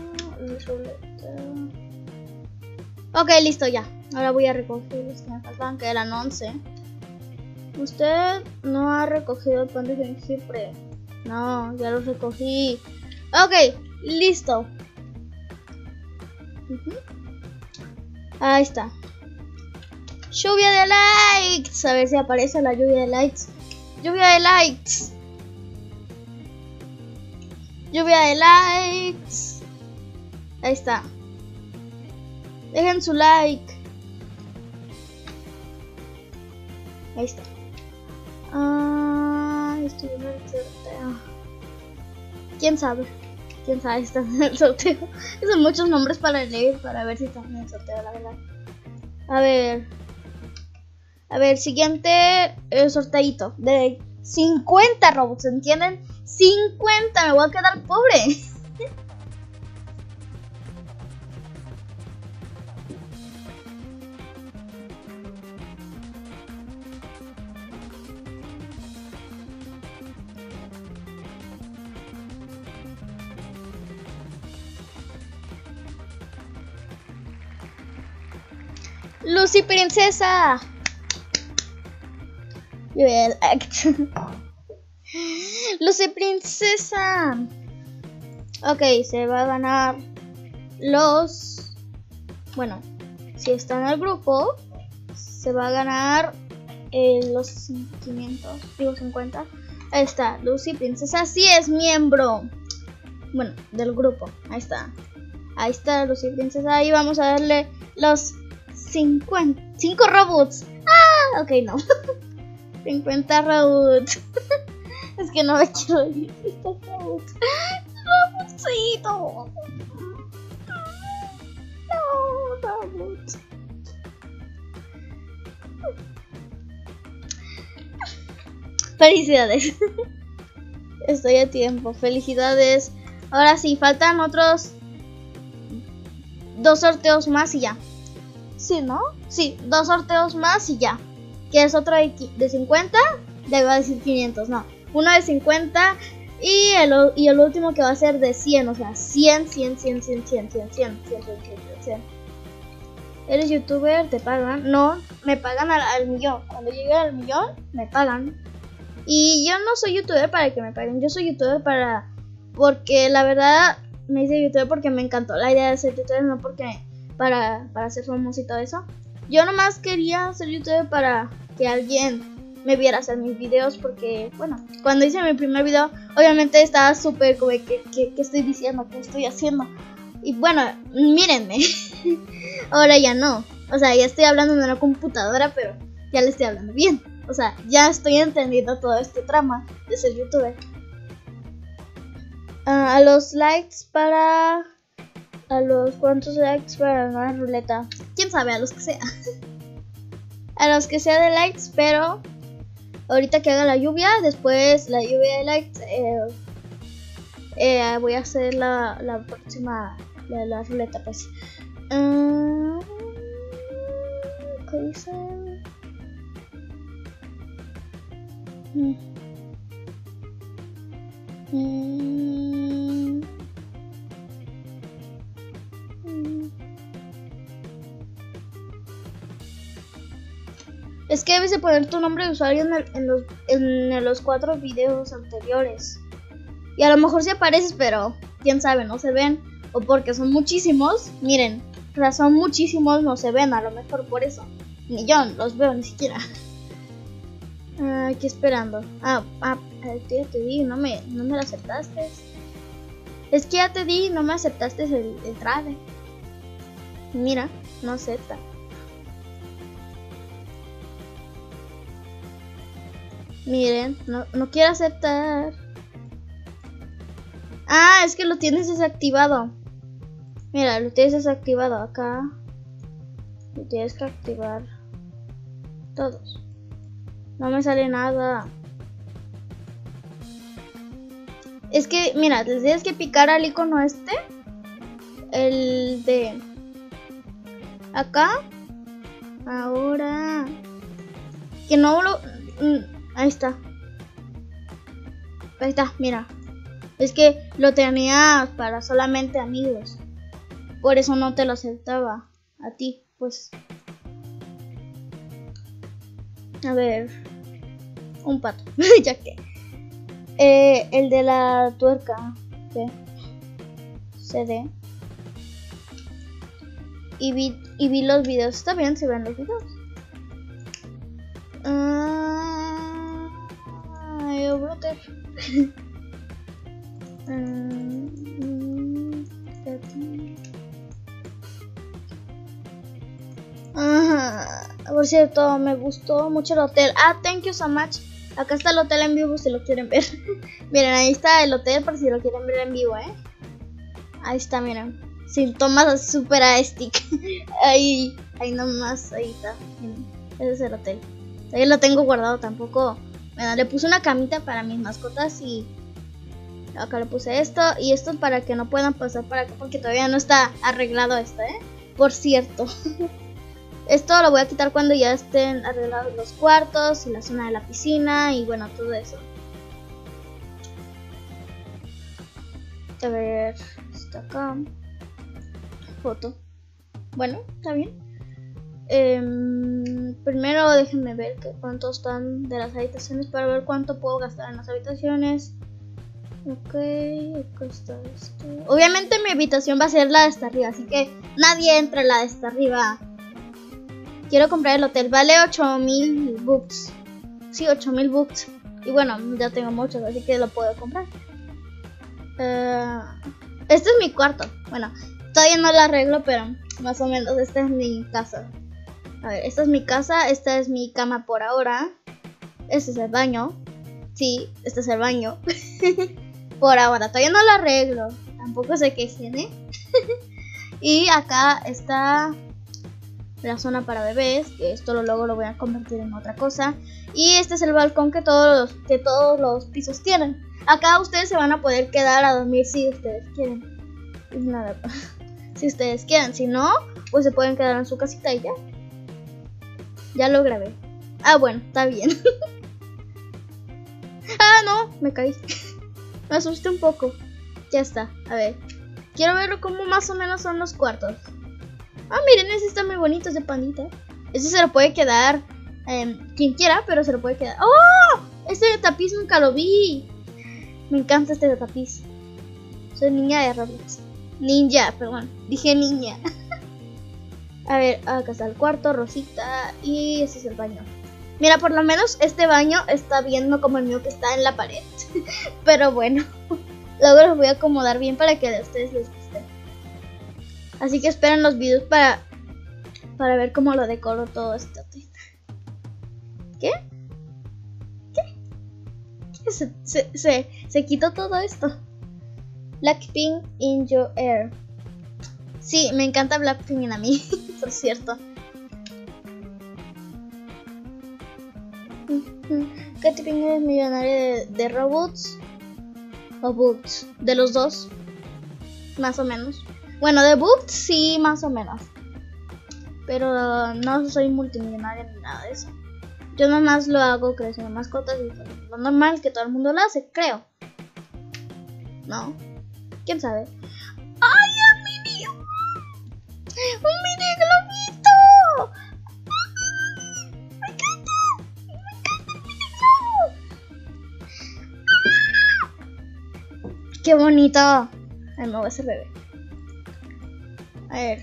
ok, listo ya. Ahora voy a recoger los que me faltan, que eran 11. Usted no ha recogido el pan de jengibre. No, ya lo recogí. Ok, listo. Ahí está. Lluvia de likes. A ver si aparece la lluvia de likes. Lluvia de likes. Lluvia de likes. Ahí está. Dejen su like. Ahí está. Ah, estoy en el sorteo. ¿Quién sabe? ¿Quién sabe si están en el sorteo? Son muchos nombres para leer para ver si están en el sorteo, la verdad. A ver. A ver, siguiente eh, sorteito de 50 robots, ¿entienden? 50, me voy a quedar pobre. Lucy Princesa. Lucy Princesa. Ok, se va a ganar los... Bueno, si está en el grupo, se va a ganar eh, los 500, digo 50. Ahí está, Lucy Princesa. Sí es miembro. Bueno, del grupo. Ahí está. Ahí está Lucy Princesa. Ahí vamos a darle los 50, 5 robots. Ah, ok, no. 50 robots. es que no me quiero ir. Estos robots. Robotcito. No, robots. Felicidades. Estoy a tiempo. Felicidades. Ahora sí, faltan otros dos sorteos más y ya. Sí, ¿no? Sí, dos sorteos más y ya. Que es otro de, 50. Debo decir 500, no. Uno de 50 y el, y el último que va a ser de 100. O sea, 100, 100, 100, 100, 100, 100, 100, 100, 100, 100, 100. ¿Eres youtuber? ¿Te pagan? No, me pagan al, al millón. Cuando llegue al millón, me pagan. Y yo no soy youtuber para que me paguen. Yo soy youtuber para... Porque la verdad me hice youtuber porque me encantó la idea de ser youtuber, no porque para, para ser famoso y todo eso. Yo nomás quería ser youtuber para que alguien me viera hacer mis videos porque, bueno, cuando hice mi primer video, obviamente estaba súper como que, que, estoy diciendo, que estoy haciendo. Y bueno, mírenme. Ahora ya no. O sea, ya estoy hablando de una computadora, pero ya le estoy hablando bien. O sea, ya estoy entendiendo todo este trama de ser youtuber. Ah, a los likes para a los cuantos likes para la ruleta. Quién sabe, a los que sea. a los que sea de likes, pero ahorita que haga la lluvia, después la lluvia de likes, eh, eh, voy a hacer la, la próxima, la, ruleta, pues. Uh, ¿Qué dice? Mm. Mm. Es que debes de poner tu nombre de usuario en, los, en, los cuatro videos anteriores. Y a lo mejor si apareces, pero quién sabe, no se ven. O porque son muchísimos. Miren, son muchísimos, no se ven, a lo mejor por eso. Ni yo los veo ni siquiera. Ah, aquí esperando. Ah, ah, ya te di, no me, no me lo aceptaste. Es que ya te di, no me aceptaste el, el trade. Mira, no acepta. Miren, no, no quiero aceptar. Ah, es que lo tienes desactivado. Mira, lo tienes desactivado acá. Lo tienes que activar. Todos. No me sale nada. Es que, mira, les tienes que picar al icono este. El de... Acá. Ahora. Que no lo... Mm, ahí está. Ahí está, mira. Es que lo tenía para solamente amigos. Por eso no te lo aceptaba a ti, pues. A ver. Un pato. ya que. Eh, el de la tuerca. ¿Qué? CD. Y vi, y vi los videos. Está bien, se ven los videos. Ah, brother. por cierto, me gustó mucho el hotel. Ah, thank you so much. Acá está el hotel en vivo si lo quieren ver. miren, ahí está el hotel por si lo quieren ver en vivo, ¿eh? Ahí está, miren. Síntomas super stick. ahí, ahí nomás, ahí está. Ese es el hotel. Ahí lo tengo guardado tampoco. Bueno, le puse una camita para mis mascotas y acá le puse esto y esto para que no puedan pasar para acá porque todavía no está arreglado esto, ¿eh? Por cierto. Esto lo voy a quitar cuando ya estén arreglados los cuartos y la zona de la piscina y bueno, todo eso. A ver, está acá. Foto. Bueno, está bien. Em, primero déjenme ver que cuántos están de las habitaciones para ver cuánto puedo gastar en las habitaciones. Ok, acá está esto. Obviamente mi habitación va a ser la de esta arriba, así que nadie entra en la de esta arriba quiero comprar el hotel. Vale 8000 books. Sí, 8000 books. Y bueno, ya tengo muchos, así que lo puedo comprar. Eh, este es mi cuarto. Bueno, todavía no lo arreglo, pero más o menos esta es mi casa. A ver, esta es mi casa, esta es mi cama por ahora. Este es el baño. Sí, este es el baño. por ahora, todavía no lo arreglo. Tampoco se quejen, ¿eh? y acá está la zona para bebés, que esto luego lo voy a convertir en otra cosa. Y este es el balcón que todos los, que todos los pisos tienen. Acá ustedes se van a poder quedar a dormir si ustedes quieren. Nada, si ustedes quieren. Si no, pues se pueden quedar en su casita y ya. Ya lo grabé. Ah, bueno, está bien. ah, no, me caí. me asusté un poco. Ya está, a ver. Quiero ver cómo más o menos son los cuartos. Ah, miren, ese está muy bonito, ese pandita. Ese se lo puede quedar em, quien quiera, pero se lo puede quedar. ¡Oh! Este tapiz nunca lo vi. Me encanta este tapiz. Soy niña de Roblox. Ninja, perdón. Dije niña. A ver, acá está el cuarto, Rosita. Y ese es el baño. Mira, por lo menos este baño está viendo como el mío que está en la pared. Pero bueno, luego los voy a acomodar bien para que a ustedes les Así que esperen los videos para, para ver cómo lo decoro todo esto. ¿Qué? ¿Qué? ¿Qué? Se, se, se, quitó todo esto. Blackpink in your air. Sí, me encanta Blackpink a mí, por cierto. ¿Qué es millonario de, de robots o boots? De los dos, más o menos. Bueno, de boot sí, más o menos. Pero no soy multimillonaria ni nada de eso. Yo nomás lo hago crecer mascotas y lo normal que todo el mundo lo hace, creo. ¿No? ¿Quién sabe? ¡Ay, un mini! ¡Un mini globito! ¡Me encanta! ¡Me encanta el mini globo! ¡Qué bonito! Ay, me voy a hacer bebé. A ver.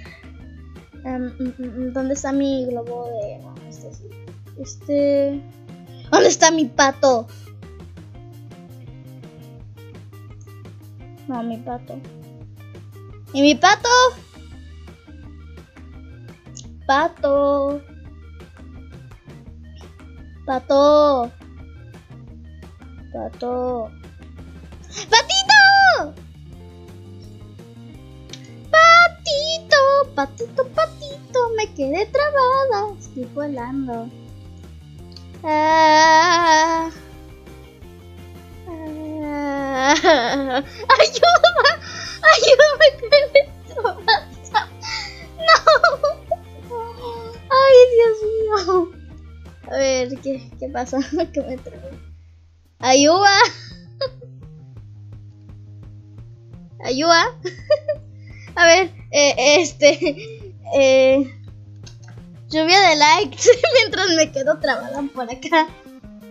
Em, mm, mm, mm, ¿Dónde está mi globo de.? No, este sí. Este. ¿Dónde está mi pato? No, mi pato. ¿Y mi pato? Pato. Pato. Pato. ¡Patito! patito, patito, me quedé trabada. Estoy volando. Ah, ayuda, ayúdame con. No. Ay, Dios mío. A ver, ¿qué, qué pasa? ¿Qué me trae? Ayuda. Ayuda. A ver, eh, este. Eh, lluvia de likes mientras me quedo trabada por acá.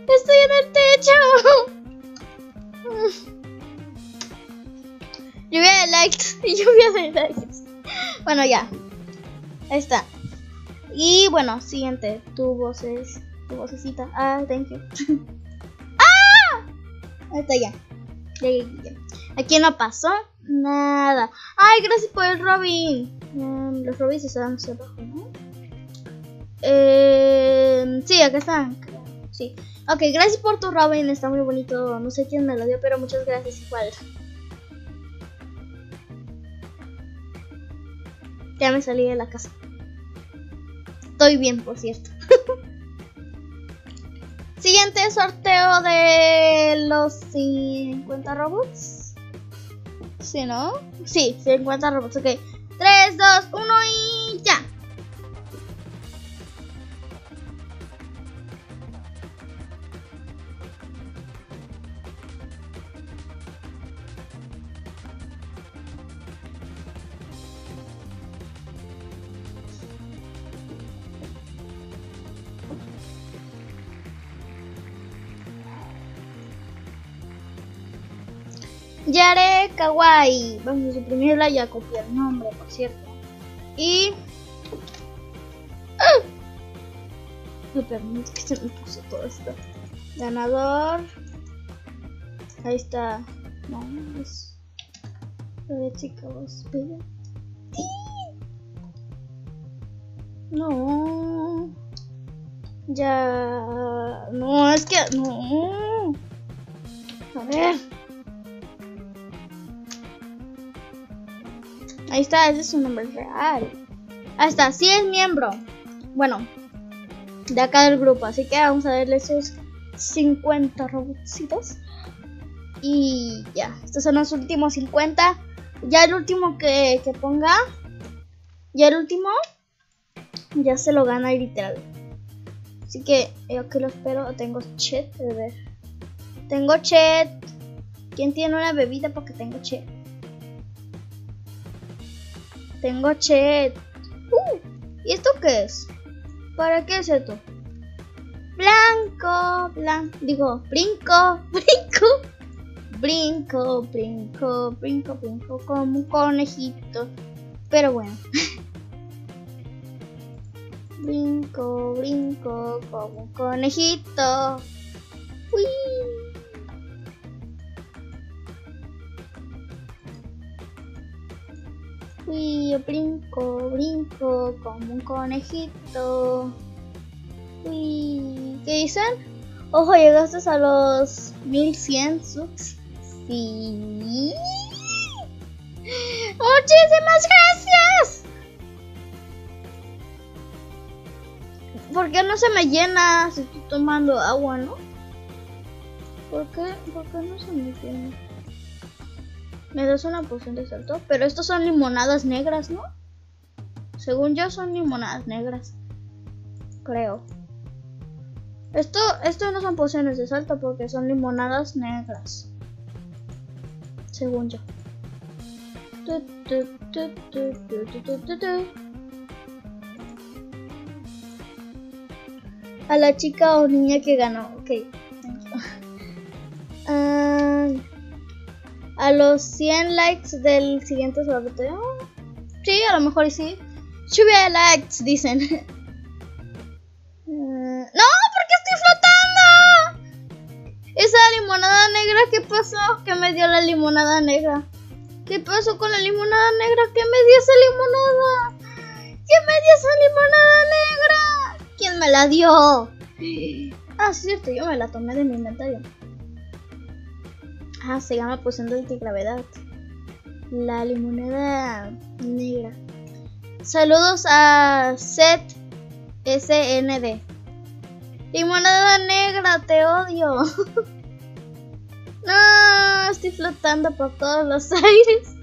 Estoy en el techo. Lluvia de likes. Lluvia de likes. Bueno, ya. Ahí está. Y bueno, siguiente. Tu voz es. Tu vocecita. Ah, thank you. ¡Ah! Ahí está ya. Aquí no pasó nada. Ay, gracias por el Robin. Mm, los Robins están hacia abajo, ¿no? Eh, sí, acá están. Sí. Ok, gracias por tu Robin. Está muy bonito. No sé quién me lo dio, pero muchas gracias igual. Ya me salí de la casa. Estoy bien, por cierto. Siguiente sorteo de los 50 robots. ¿Sí, no? Sí, 50 robots, ok. 3, 2, 1 y ya. Kawaii. Vamos a suprimirla y a copiar nombre, por cierto. Y. ¡Ah! Me permite que se me puso todo esto. Ganador. Ahí está. No, es. La chica, vos, No. Ya. No, es que. No. A ver. Ahí está, ese es su nombre real. Ahí está, sí es miembro. Bueno, de acá del grupo. Así que vamos a darle esos 50 robotcitos. Y ya, estos son los últimos 50. Ya el último que, que ponga. Ya el último. Ya se lo gana literal. Así que yo que lo espero. Tengo ver. Tengo chat. ¿Quién tiene una bebida? Porque tengo chat. Tengo chat. Uh, ¿Y esto qué es? ¿Para qué es esto? Blanco, blanco, digo, brinco, brinco, brinco, brinco, brinco, brinco, como un conejito. Pero bueno. brinco, brinco, como un conejito. Uy. Uy, yo brinco, brinco como un conejito. Uy, ¿qué dicen? Ojo, llegaste a los 1100 subs. Sí. Muchísimas gracias. ¿Por qué no se me llena si estoy tomando agua, no? ¿Por qué, ¿Por qué no se me llena? Me das una poción de salto. Pero estos son limonadas negras, ¿no? Según yo son limonadas negras. Creo. Esto, esto no son pociones de salto porque son limonadas negras. Según yo. A la chica o niña que ganó. Ok. Uh, a los 100 likes del siguiente sorteo. Sí, a lo mejor sí. Lluvia likes, dicen. Uh, ¡No! ¿Por qué estoy flotando? Esa limonada negra, ¿qué pasó? ¿Qué me dio la limonada negra? ¿Qué pasó con la limonada negra? ¿Qué me dio esa limonada? ¿Qué me dio esa limonada negra? ¿Quién me la dio? Ah, es cierto, yo me la tomé de mi inventario. Ah, se llama poción de antigravedad. La limonada negra. Saludos a Seth SND. Limonada negra, te odio. no. no, estoy flotando por todos los aires.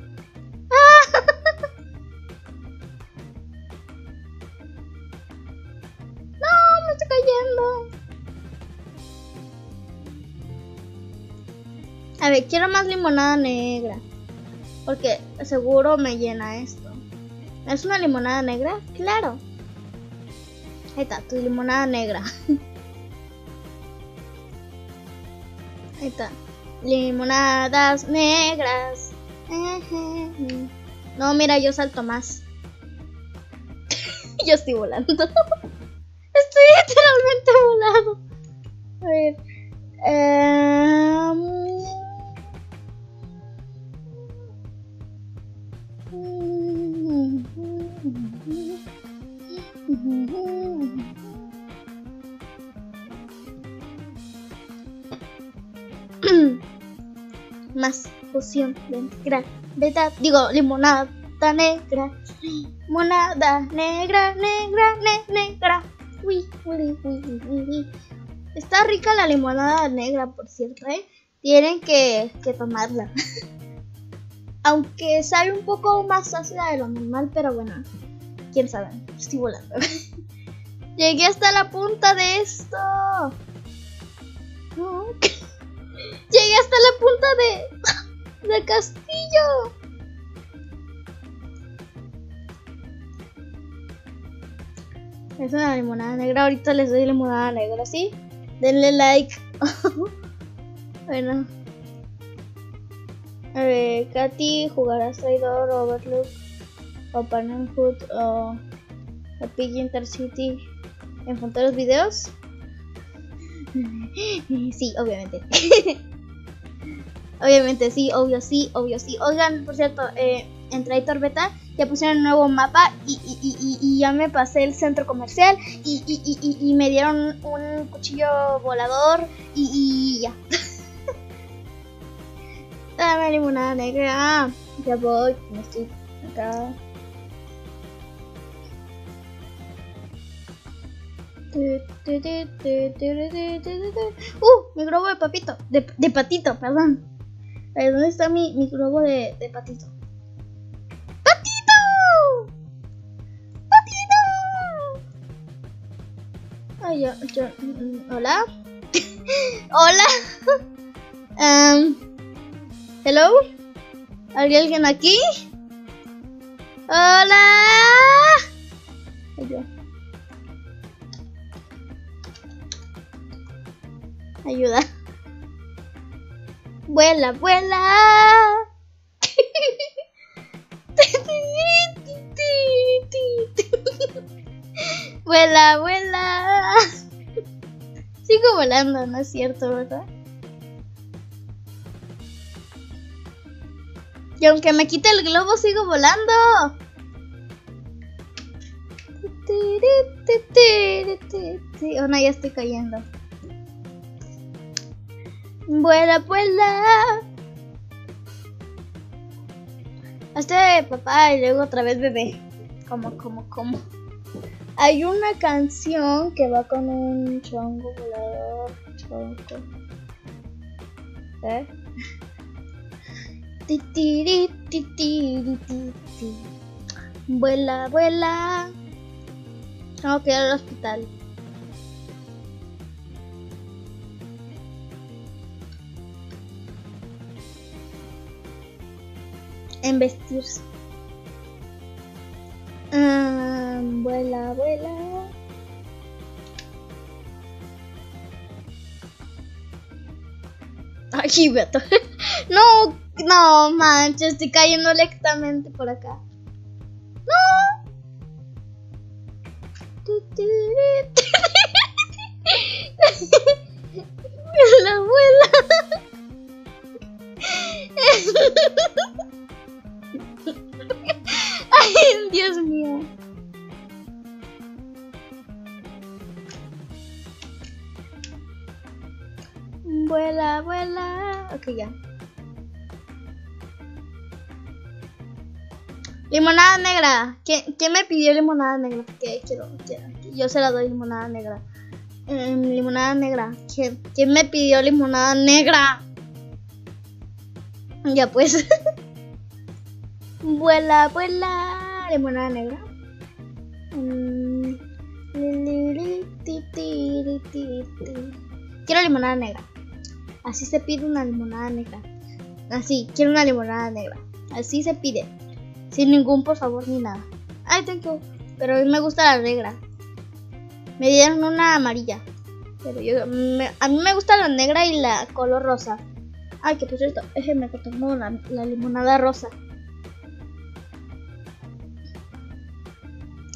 Quiero más limonada negra. Porque seguro me llena esto. ¿Es una limonada negra? Claro. Ahí está, tu limonada negra. Ahí está. Limonadas negras. No, mira, yo salto más. yo estoy volando. estoy literalmente volando. A ver. Eh... Digo limonada negra, limonada negra, negra, negra. Uy, uy, uy, uy, Está rica la limonada negra, por cierto, ¿eh? Tienen que, que tomarla. Aunque sabe un poco más ácida de lo normal, pero bueno, quién sabe, estoy volando. Llegué hasta la punta de esto. Llegué hasta la punta de del castillo. Es una limonada negra. Ahorita les doy limonada negra, ¿sí? Denle like. bueno. A ver, Katy, jugarás Traidor, Overlook, o Parenthood, o a Pig Intercity en los videos. sí, obviamente. obviamente, sí, obvio, sí, obvio, sí. Oigan, por cierto, eh, en Traitor Beta ya pusieron un nuevo mapa y, y, ya me pasé el centro comercial y, me dieron un cuchillo volador y, ya. Dame limonada negra. Ya voy, me estoy acá. Uh, mi globo de papito. De, de patito, perdón. ¿Dónde está mi, mi globo de, de patito? ¡Patito! ¡Patito! Ay, yo, yo, mm, ¿Hola? ¿Hola? um, ¿Hello? ¿Hay alguien aquí? ¡Hola! Ayuda. Vuela, vuela. vuela, vuela. Sigo volando, ¿no es cierto, verdad? Y aunque me quite el globo, sigo volando. Oh, no, ya estoy cayendo. Vuela, vuela. Hasta papá y luego otra vez bebé. Como, como, como. Hay una canción que va con un chongo volador. Chongo. ¿Eh? Vuela, vuela. Tengo que ir al hospital. En vestirse. Ah, vuela, vuela. Ay, Beto. No, no, manches, estoy cayendo lentamente por acá. No. La abuela. Dios mío. Vuela, vuela. Ok, ya. Limonada negra. ¿Quién, me pidió limonada negra? Porque quiero, Yo se la doy limonada negra. Em, limonada negra. ¿Quién, ¿Quién me pidió limonada negra? Ya pues. vuela, vuela. Limonada negra. Mm, quiero limonada negra. Así se pide una limonada negra. Así, quiero una limonada negra. Así se pide. Sin ningún por favor ni nada. Ay, you. Pero a mí me gusta la negra. Me dieron una amarilla. Pero yo, a mí me gusta la negra y la color rosa. Ay, que por cierto, me tomó la limonada rosa.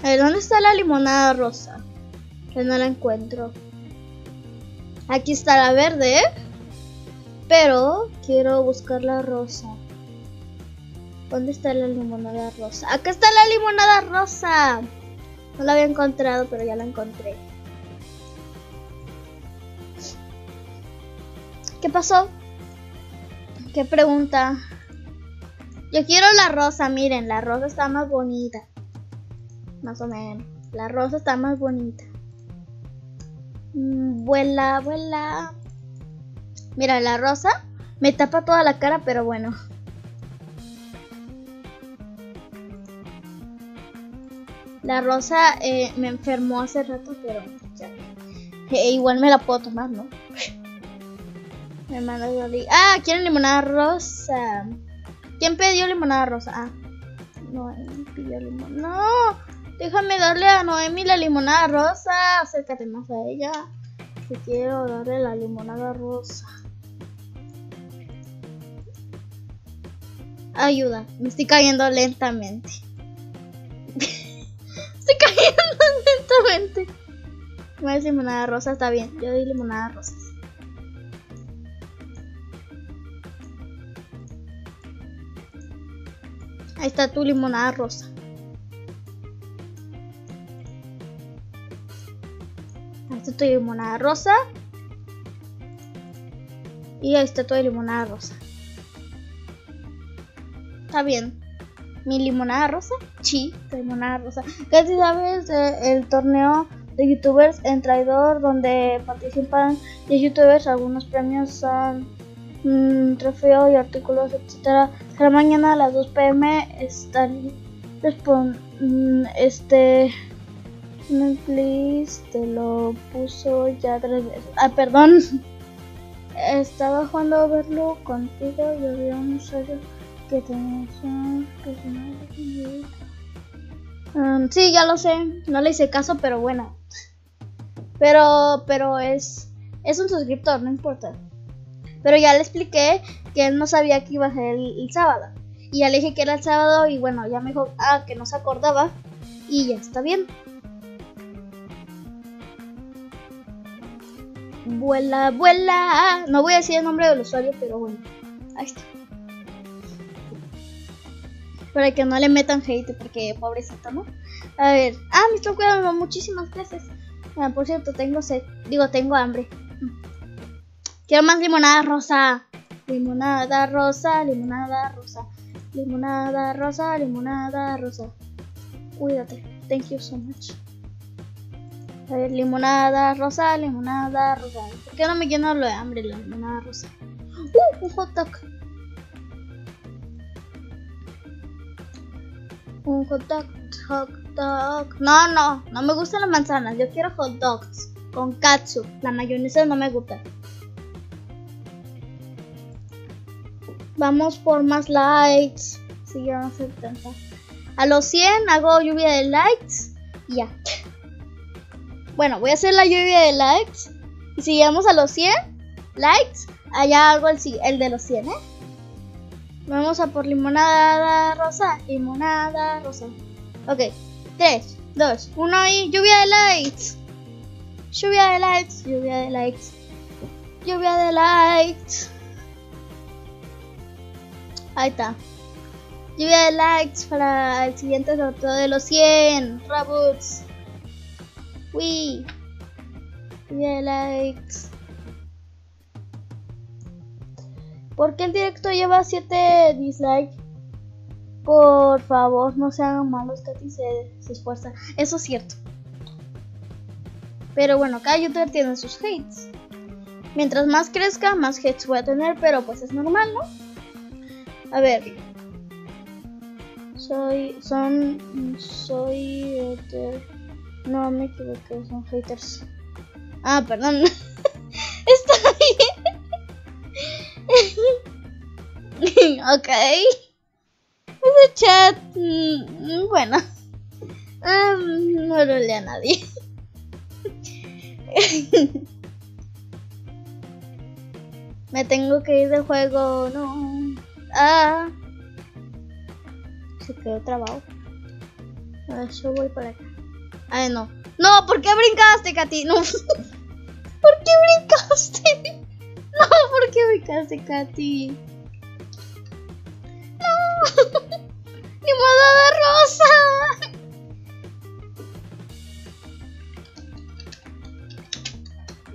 A ver, ¿dónde está la limonada rosa? Que no la encuentro. Aquí está la verde. Pero quiero buscar la rosa. ¿Dónde está la limonada rosa? Acá está la limonada rosa. No la había encontrado, pero ya la encontré. ¿Qué pasó? ¿Qué pregunta? Yo quiero la rosa, miren, la rosa está más bonita. Más o menos. La rosa está más bonita. Mm, vuela, vuela. Mira, la rosa me tapa toda la cara, pero bueno. La rosa eh, me enfermó hace rato, pero. Eh, igual me la puedo tomar, ¿no? me manda Ah, quieren limonada rosa. ¿Quién pidió limonada rosa? Ah, Noemi pidió. No, déjame darle a Noemi la limonada rosa. Acércate más a ella. Que quiero darle la limonada rosa. Ayuda, me estoy cayendo lentamente. cayendo lentamente. No es limonada rosa, está bien. Yo doy limonada rosa. Ahí está tu limonada rosa. Está tu limonada rosa. Y ahí está tu limonada rosa. Está bien mi limonada rosa. Sí, limonada rosa. Casi sabes el torneo de youtubers en Traidor donde participan de youtubers. Algunos premios son mmm, trofeo y artículos, etcétera. Cada mañana a las 2 pm están mm, este Netflix te lo puso ya tres veces. Ah, perdón. Estaba jugando a verlo contigo y había un usuario que um, sí, ya lo sé, no le hice caso, pero bueno. Pero, pero es, es un suscriptor, no importa. Pero ya le expliqué que él no sabía que iba a ser el, sábado. Y ya le dije que era el sábado y bueno, ya me dijo, ah, que no se acordaba. Y ya está bien. Vuela, vuela. No voy a decir el nombre del usuario, pero bueno. Ahí está para que no le metan hate, porque pobrecito, ¿no? A ver, ah, me estoy cuidando muchísimas veces. Ah, por cierto, tengo sed, digo, tengo hambre. Quiero más limonada rosa. Limonada rosa, limonada rosa. Limonada rosa, limonada rosa. Cuídate. Thank you so much. A limonada rosa, limonada rosa. ¿Por qué no me lleno lo de hambre la limonada rosa? ¡Uh! Un hot dog. Un hot dog, hot dog. No, no, no me gustan las manzanas. Yo quiero hot dogs con katsu. La mayonesa no me gusta. Vamos por más likes. Si a 70. A los 100 hago lluvia de likes. Y ya. Bueno, voy a hacer la lluvia de likes. Y si llegamos a los 100 likes, allá hago el, el de los 100, ¿eh? Vamos a por limonada rosa. Limonada rosa. Ok. 3, 2, 1 y lluvia de lights. Lluvia de lights. Lluvia de lights. Lluvia de lights. Ahí está. Lluvia de likes para el siguiente sorteo de los 100 Rabbits. De likes. ¿Por qué el directo lleva 7 dislikes? Por favor, no se hagan malos, Katy se, se esfuerza. Eso es cierto. Pero bueno, cada youtuber tiene sus hates. Mientras más crezca, más hates voy a tener, pero pues es normal, ¿no? A ver. Soy. Son. Soy. Hater. No, me equivoqué. Son haters. Ah, perdón. Está bien. ok. Ese chat. mm, Bueno. No lo a nadie. Me tengo que ir del juego, no. Ah. Se quedó trabado. A ver, yo voy para acá. Ay, no. No, ¿por qué brincaste, Katy? No. ¿Por qué brincaste? No, ¿por qué brincaste, Katy? No. De rosa.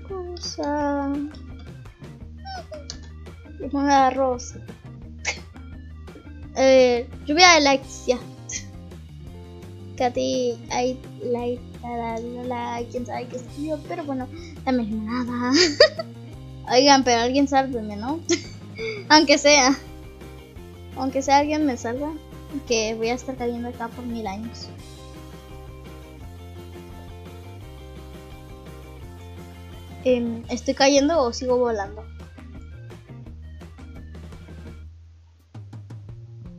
Rosa. Limonada rosa. Eh, lluvia de likes, ya. Katy, like, la, la, la, quién sabe qué escribió, pero bueno, también limonada. Oigan, pero alguien sálveme, ¿no? Aunque sea. Aunque sea alguien me salva, que voy a estar cayendo acá por mil años. Em, ¿Estoy cayendo o sigo volando?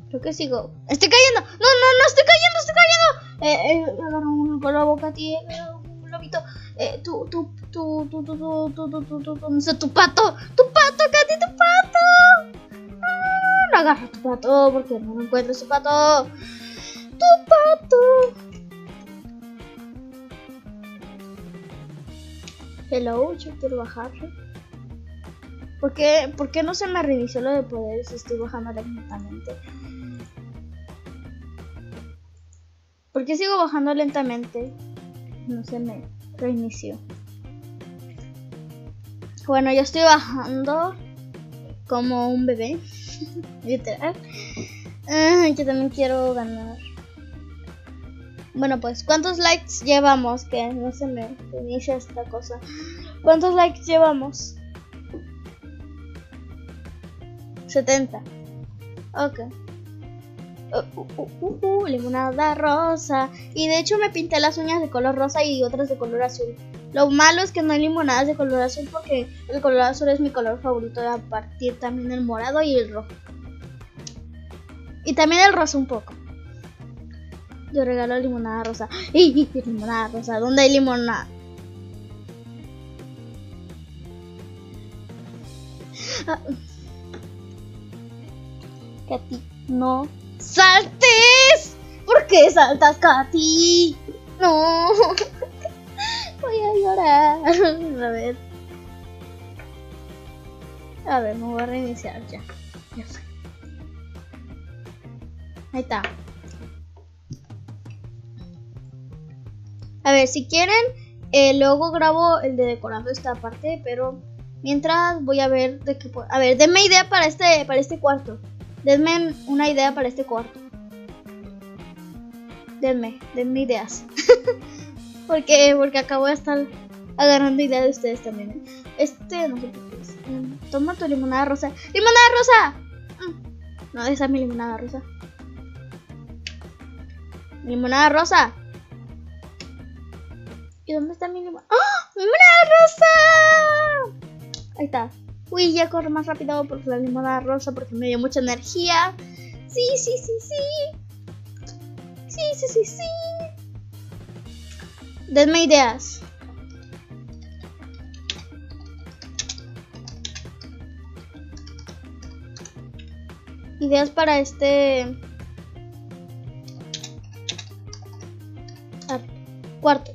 Creo que sigo. ¡Estoy cayendo! ¡No, no, no! ¡Estoy cayendo! ¡Estoy cayendo! Eh, eh, por la boca, tío. Un lobito. Eh, tú, tú, tú, tú, tú, tú, tú, tú, tú, tú, tú, no sé, tu pato. ¡Tu pato, Katy, tu pato! Ah, no agarra tu pato porque no encuentro ese pato. ¡Tu pato! Hello, yo quiero bajar. ¿Por qué, ¿Por qué no se me reinició lo de poderes? Estoy bajando lentamente. ¿Por qué sigo bajando lentamente? No se me reinició. Bueno, yo estoy bajando como un bebé. Literal. Yo también quiero ganar. Bueno, pues, ¿cuántos likes llevamos? Que no se me inicia esta cosa. ¿Cuántos likes llevamos? 70. Ok. Uh, uh, uh, limonada rosa. Y de hecho me pinté las uñas de color rosa y otras de color azul. Lo malo es que no hay limonadas de color azul porque el color azul es mi color favorito. A partir también el morado y el rojo. Y también el rosa un poco. Yo regalo limonada rosa. ¡Ey! Limonada rosa. ¿Dónde hay limonada? Ah. No saltes. ¿Por qué saltas, Katy? No. Voy a llorar. A ver. A ver, me voy a reiniciar ya. Ya. Ahí está. A ver, si quieren, eh, luego grabo el de decorando esta parte, pero mientras voy a ver de qué puedo. A ver, denme idea para este, para este cuarto. Denme una idea para este cuarto. Denme, denme ideas. porque, porque acabo de estar agarrando ideas de ustedes también. ¿eh? Este, no sé qué es. Mm, Toma tu limonada rosa. ¡Limonada rosa! Mm, No, esa es mi limonada rosa. Limonada rosa. ¿Y dónde está mi limonada? ¡Ah! ¡Limonada rosa! Ahí está. Uy, ya corro más rápido por la limonada rosa porque me dio mucha energía. Sí, sí, sí, sí. Sí, sí, sí, sí. Denme ideas. Ideas para este cuarto.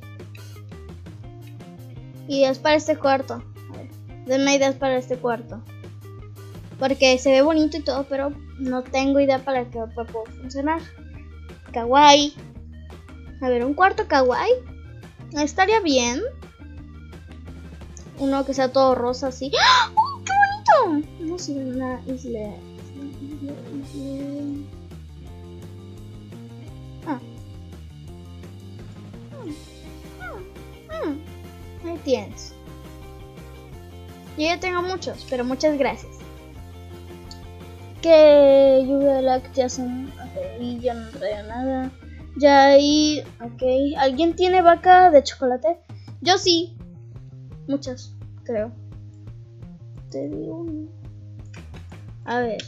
Ideas para este cuarto. Denme ideas para este cuarto. Porque se ve bonito y todo, pero no tengo idea para que pueda funcionar. Kawaii. A ver, un cuarto kawaii. Estaría bien. Uno que sea todo rosa así. ¡Ah! ¡Oh, ¡Qué bonito! Ir a una isla. Ah. Mm, mm, mm. Ahí tienes. Yo ya tengo muchos, pero muchas gracias. Que lluvia láctea son. Y ya no traía nada. Ya ahí. Ok. ¿Alguien tiene vaca de chocolate? Yo sí. Muchas, creo. Te digo. A ver.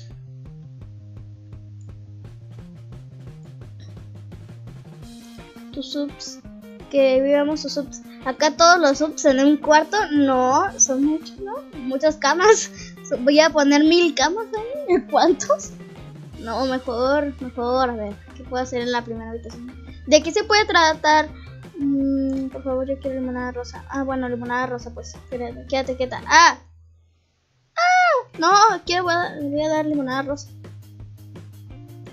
Tus subs. Que vivamos tus subs. Acá todos los subs en un cuarto. No, son muchos, ¿no? Muchas camas. Voy a poner mil camas ahí. ¿Cuántos? No, mejor, mejor. A ver, ¿qué puedo hacer en la primera habitación? ¿De qué se puede tratar? Mm, por favor, yo quiero limonada rosa. Ah, bueno, limonada rosa, pues. Espérate, quédate quieta. ¡Ah! ¡Ah! No, quiero, voy a dar limonada rosa.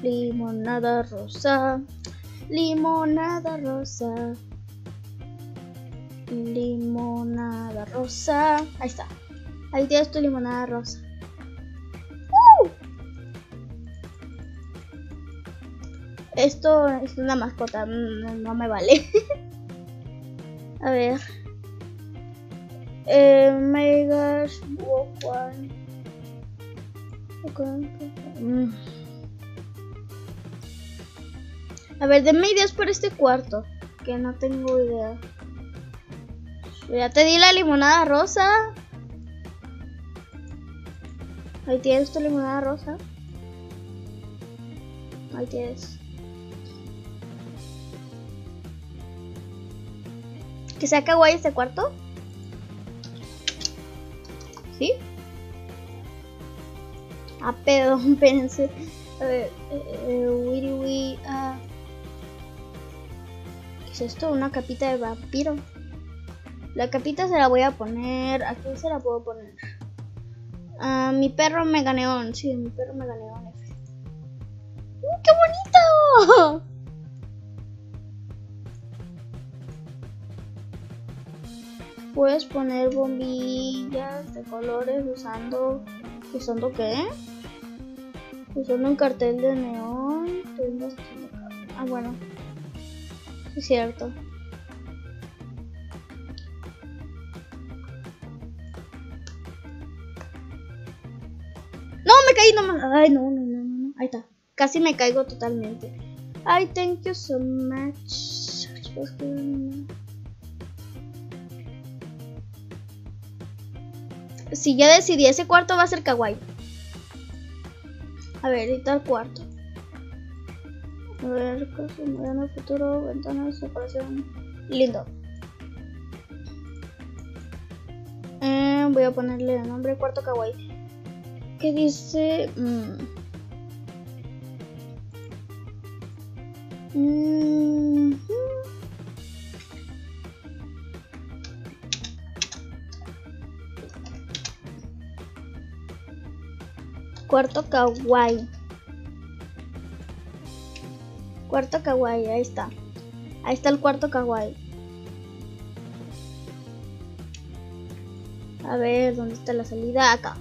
Limonada rosa. Limonada rosa. Limonada rosa. Ahí está. Ahí tienes tu limonada rosa. ¡Uh! Esto es una mascota, no, me vale. A ver. Eh, Megas mm. A ver, denme ideas por este cuarto. Que no tengo idea. Ya te di la limonada rosa. Ahí tienes tu limonada rosa. Ahí tienes. ¿Que sea kawaii este cuarto? ¿Sí? Ah, pedo, espérense. A ver, eh, wiri, ah. ¿Qué es esto? Una capita de vampiro. La capita se la voy a poner. Aquí se la puedo poner. Mi perro meganeón. Sí, mi perro meganeón. ¡Uh, ¡Qué bonito! Puedes poner bombillas de colores usando. ¿Usando qué? Usando un cartel de neón. Ah, bueno. Es cierto. Ay, no, no, no, no, ahí está. Casi me caigo totalmente. Ay, thank you so much. Si ya decidí, ese cuarto va a ser kawaii. A ver, edita el cuarto. A ver, casa moderno, futuro, ventanas, decoración. Lindo. Eh, voy a ponerle el nombre cuarto kawaii. ¿Qué dice? Mm. Cuarto kawaii. Cuarto kawaii, ahí está. Ahí está el cuarto kawaii. A ver, ¿dónde está la salida? Acá.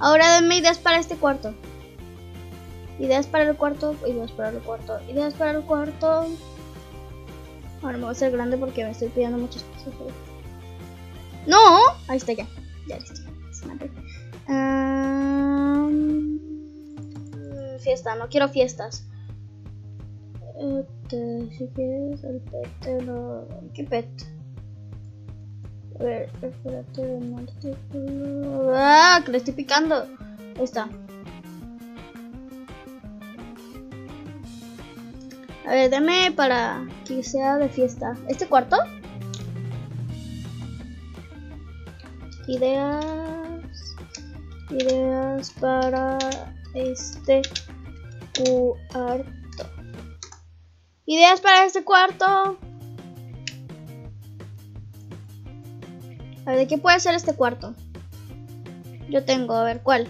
Ahora denme ideas para este cuarto. Ideas para el cuarto, ideas para el cuarto, ideas para el cuarto. Ahora me voy a hacer grande porque me estoy pidiendo muchas cosas. ¡No! Ahí está ya. Ya listo. Um, fiesta, no quiero fiestas. Este, si quieres el pet. ¿Qué pet? A ver, espérate, ¡Ah! Que le estoy picando. Ahí está. A ver, dame para que sea de fiesta. ¿Este cuarto? Ideas. Ideas para este cuarto. Ideas para este cuarto. A ver, ¿de qué puede ser este cuarto? Yo tengo, a ver, ¿cuál?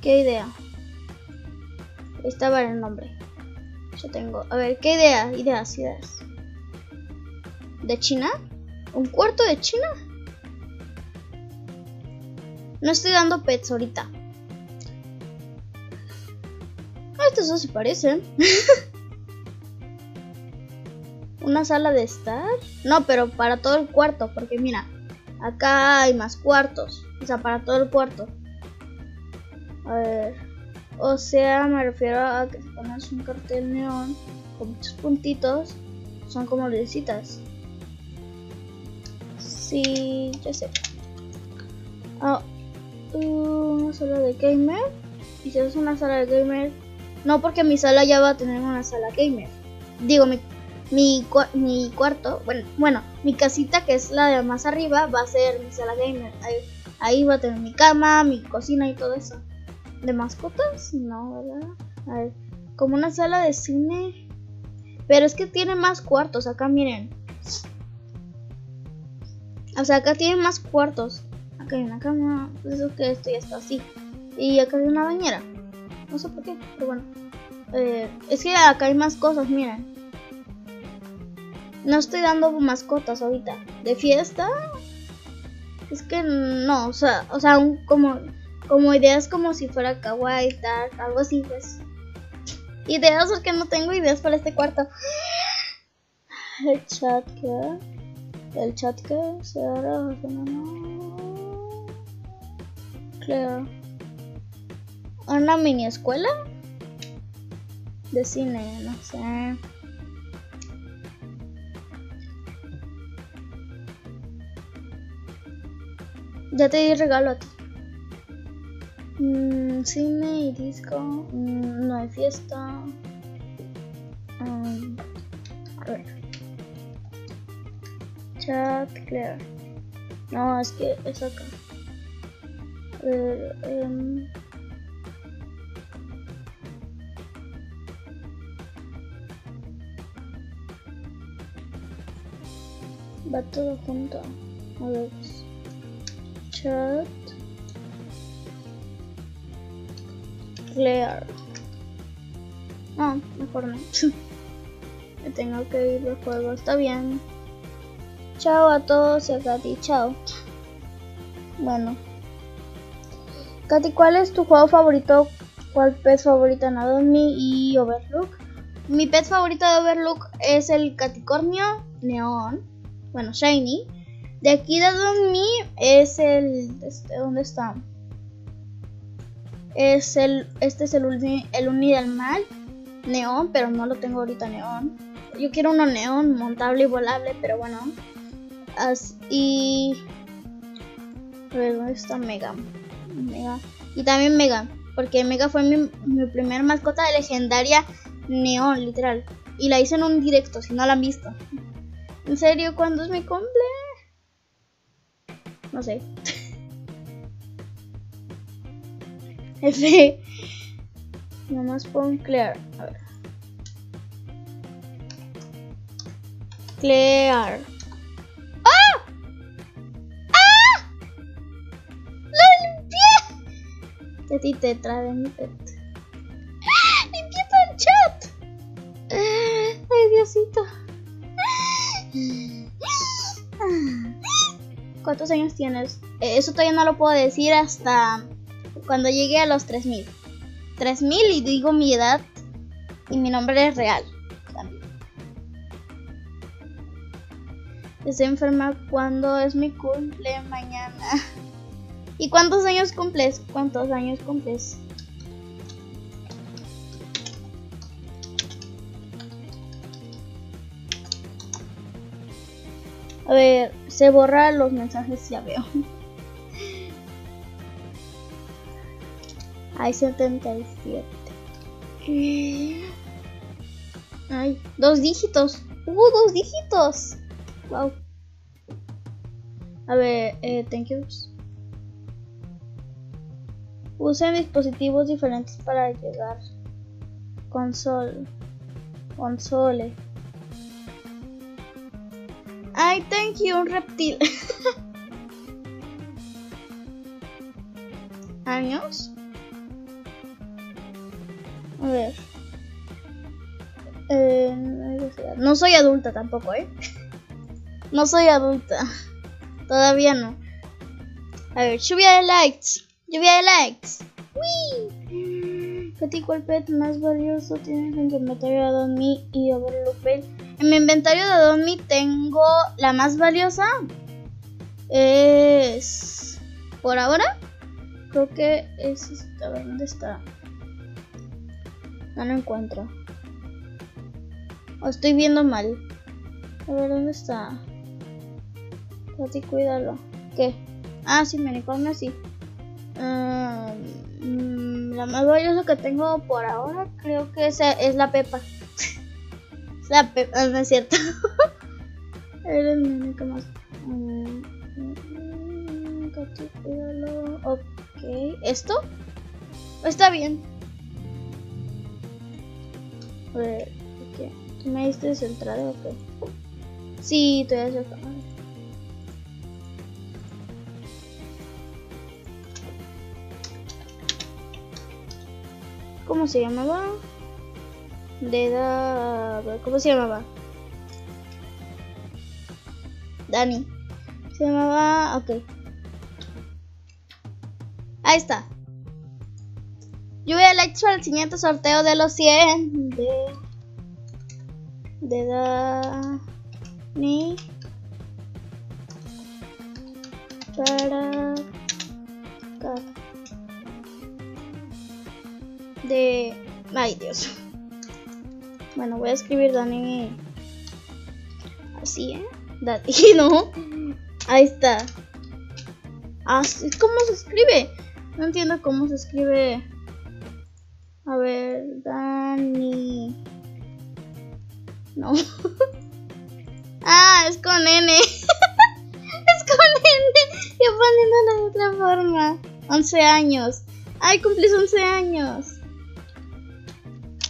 ¿Qué idea? Estaba el nombre. Yo tengo. A ver, ¿qué idea? Ideas, ideas. ¿De China? ¿Un cuarto de China? No estoy dando pets ahorita. Ah, estos dos se parecen. ¿Una sala de estar? No, pero para todo el cuarto, porque mira, acá hay más cuartos. O sea, para todo el cuarto. A ver. O sea, me refiero a que si pones un cartel neón con muchos puntitos, son como lucecitas. Sí, ya sé. Ah, una sala de gamer. Y si es una sala de gamer, no porque mi sala ya va a tener una sala gamer. Digo, mi, mi, cuarto, bueno, bueno, mi casita que es la de más arriba va a ser mi sala gamer. Ahí, ahí va a tener mi cama, mi cocina y todo eso. ¿De mascotas? No, ¿verdad? A ver, como una sala de cine. Pero es que tiene más cuartos. Acá miren. O sea, acá tiene más cuartos. Acá hay una cama. Pues eso que esto ya está así. Y acá hay una bañera. No sé por qué, pero bueno. Eh, es que acá hay más cosas, miren. No estoy dando mascotas ahorita. ¿De fiesta? Es que no, o sea, o sea, un, como como ideas como si fuera kawaii, dark, algo así, pues. Ideas porque no tengo ideas para este cuarto. El chat que. El chat que se hará. Claro. ¿Una mini escuela? De cine, no sé. Ya te di regalo a ti. Mm, cine y disco. Mm, no hay fiesta. Um, a ver. Chat clear. No, es que es acá. A ver. Um, va todo junto. A ver. Chat. Clear. Ah, no. Me tengo que ir de juego, está bien. Chao a todos y a Katy, chao. Bueno. Katy, ¿cuál es tu juego favorito? ¿Cuál pet favorito en Adobe y Overlook? Mi pet favorito de Overlook es el Caticornio Neón. Bueno, Shiny. De aquí de Adobe es el... Este, ¿Dónde está? es el, este es el, uni, el del mal, neón, pero no lo tengo ahorita neón. Yo quiero uno neón, montable y volable, pero bueno. y... A ¿dónde está Mega? Mega. Y también Mega, porque Mega fue mi, mi primer mascota de legendaria neón, literal. Y la hice en un directo, si no la han visto. ¿En serio? ¿Cuándo es mi cumple? No sé. F. Nomás pon clear. A ver. Clear. ¡Ah! ¡Ah! ¡Lo limpié! A ti te trae mi pet. ¡Ah! ¡Limpié todo el chat! ¡Ay, Diosito! ¿Cuántos años tienes? Eh, eso todavía no lo puedo decir hasta cuando llegué a los 3000. 3000 y digo mi edad y mi nombre es real. También. Estoy enferma cuando es mi cumple mañana. ¿Y cuántos años cumples? ¿Cuántos años cumples? A ver, se borra los mensajes, ya veo. Hay 77. Ay, dos dígitos. ¡Uh, dos dígitos! Wow. A ver, eh, thank yous. Usen dispositivos diferentes para llegar. Console. Console. Ay, thank you, un reptil. ¿Años? A ver. Eh, no soy adulta tampoco, ¿eh? No soy adulta. Todavía no. A ver, lluvia de likes. Lluvia de likes. ¡Wii! ¿Qué tipo el pet más valioso tienes en inventario de Adobe y Overlook En mi inventario de Adobe tengo la más valiosa. Es. Por ahora, creo que es. A ver, ¿dónde está? No lo encuentro. O estoy viendo mal. A ver, ¿dónde está? Así, cuídalo. ¿Qué? Ah, sí, mi unicornio sí. Ah, mm, la más valiosa que tengo por ahora creo que es, es la Pepa. La Pepa, no es cierto. Eres mi única más. Mm, mm. Ok, ¿esto? Está bien. A ver, ¿qué? ¿Tú me diste centrado o qué? Sí, todavía se acaba. ¿Cómo se llamaba? De da... ¿Cómo se llamaba? Dani. Se llamaba... Ok. Ahí está. Yo voy a hecho el siguiente sorteo de los 100 de... De Dani. Para... de... Ay, Dios. Bueno, voy a escribir Dani así, ¿eh? Dani, no. Ahí está. Así, ¿cómo se escribe? No entiendo cómo se escribe. A ver, Dani. No. ah, es con N. es con N. Yo poniéndolo de otra forma. 11 años. Ay, cumplís 11 años.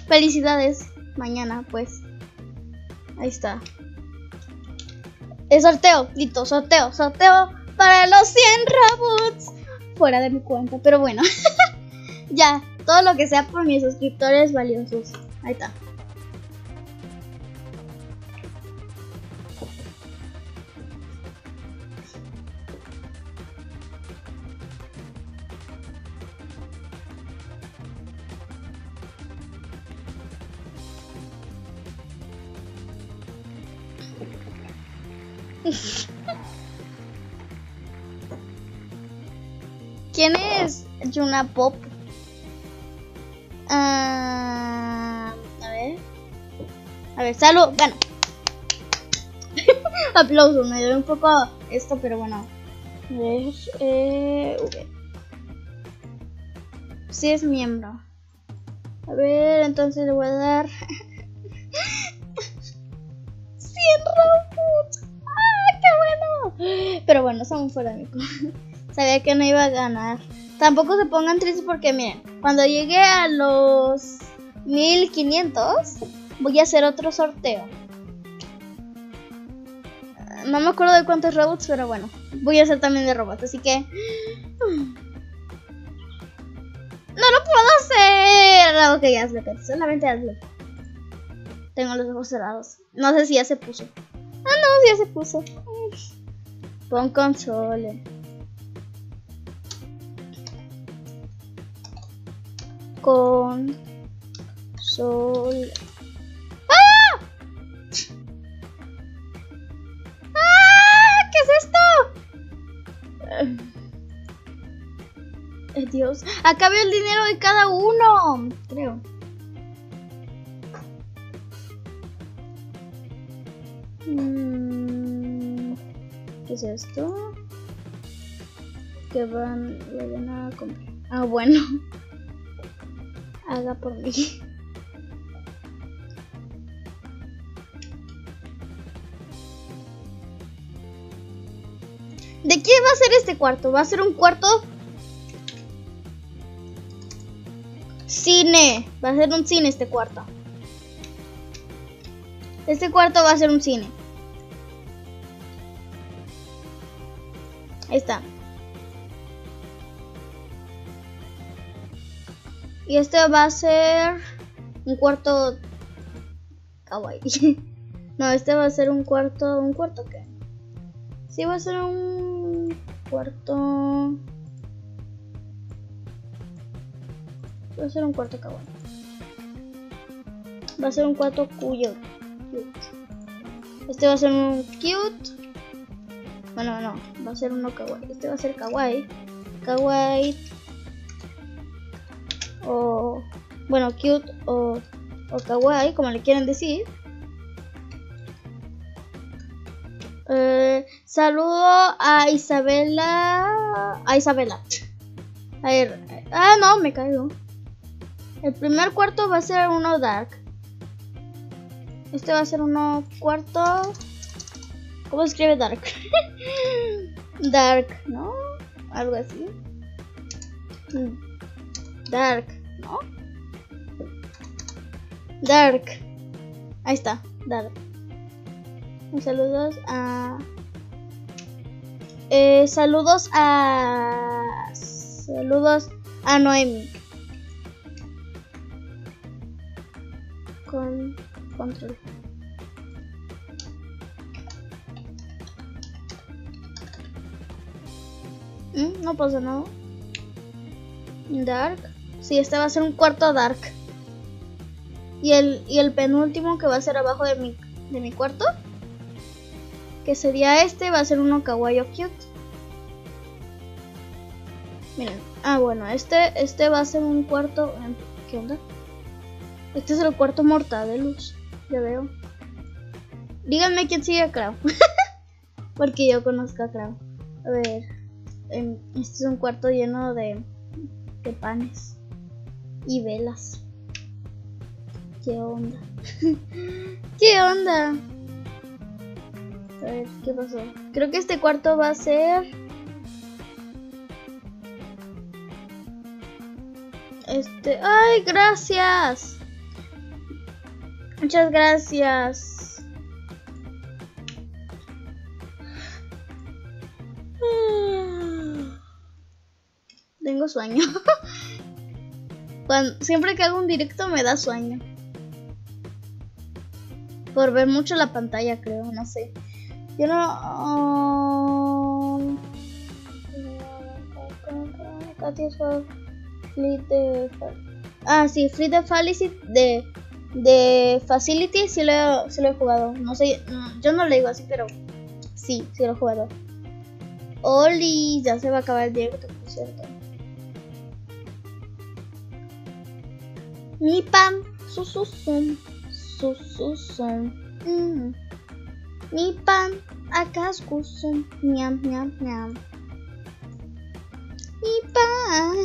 Felicidades. Mañana, pues. Ahí está. El sorteo. Listo, sorteo. Sorteo para los 100 robots. Fuera de mi cuenta. Pero bueno. ya. Todo lo que sea por mis suscriptores valiosos. Ahí está. Es Yuna Pop? Ah, a ver. A ver, salud. Bueno. Aplausos, me doy un poco esto, pero bueno. Es, eh, Sí es miembro. A ver, entonces le voy a dar 100 robots. Pero bueno, son fuera Sabía que no iba a ganar. Tampoco se pongan tristes porque miren, cuando llegue a los 1500 voy a hacer otro sorteo. No me acuerdo de cuántos robots, pero bueno, voy a hacer también de robots, así que... No lo puedo hacer. Ok, hazlo, solamente hazlo. Tengo los ojos cerrados. No sé si ya se puso. Ah, no, ya se puso. Pon console. Con sol. ¡Ah! ¡Ah! ¿Qué es esto? Eh, Dios. Veo el dinero de cada uno. Creo. ¿Qué es esto? Que van, a comprar. Ah, bueno. Haga por mí. ¿De qué va a ser este cuarto? Va a ser un cuarto cine. Va a ser un cine este cuarto. Este cuarto va a ser un cine. Y este va a ser un cuarto kawaii. no, este va a ser un cuarto, un cuarto qué? Sí va a ser un cuarto Va a ser un cuarto kawaii. Va a ser un cuarto cuyo. Este va a ser un cute. Bueno, no, va a ser uno kawaii. Este va a ser kawaii. kawaii o bueno cute o, kawaii como le quieren decir eh, saludo a Isabela a Isabela a ver ah no me caigo el primer cuarto va a ser uno dark este va a ser uno cuarto ¿Cómo se escribe dark? dark, ¿no? Algo así. Dark, ¿no? Dark. Ahí está, dark. Saludos a... Eh, saludos a... Saludos a Noemi. Con control. Mm, no pasa nada. Dark. Sí, este va a ser un cuarto dark. Y el, y el penúltimo que va a ser abajo de mi, de mi cuarto. Que sería este, va a ser uno kawaii cute. Miren. Ah, bueno, este, este va a ser un cuarto. ¿Qué onda? Este es el cuarto mortal de luz. Ya veo. Díganme quién sigue a Crow. Porque yo conozco a Crow. A ver este es un cuarto lleno de, de panes y velas. ¿Qué onda? ¿Qué onda? A ver, ¿qué pasó? Creo que este cuarto va a ser... Este... ¡Ay, gracias! Muchas gracias. tengo sueño. Cuando, siempre que hago un directo me da sueño. Por ver mucho la pantalla, creo, no sé. Yo no... Um, ah, sí, Free the Facility de, de Facility sí lo, he, lo he jugado. No sé, yo no le digo así, pero sí, sí lo he jugado. Oli, ya se va a acabar el directo, por cierto. Mi pan, su su su su su su. Mm. Mi pan, acá su miam miam miam. Mi pan,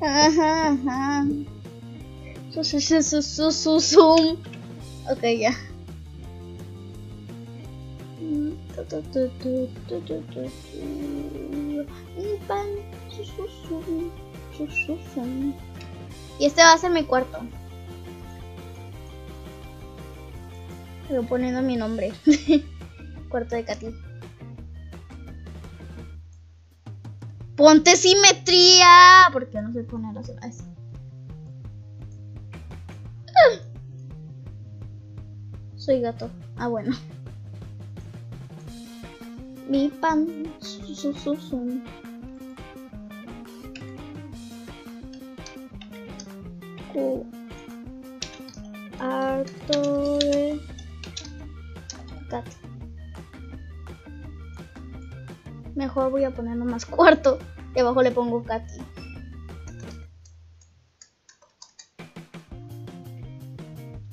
su su su su su su su. Ok ya. Mi pan, su su su su su su. Y este va a ser mi cuarto. Voy poniendo mi nombre. cuarto de Katy. Ponte simetría. ¿Por qué no se pone la así? Soy gato. Ah, bueno. Mi pan. Su, su, su, harto de Mejor voy a poner más cuarto y abajo le pongo Katy.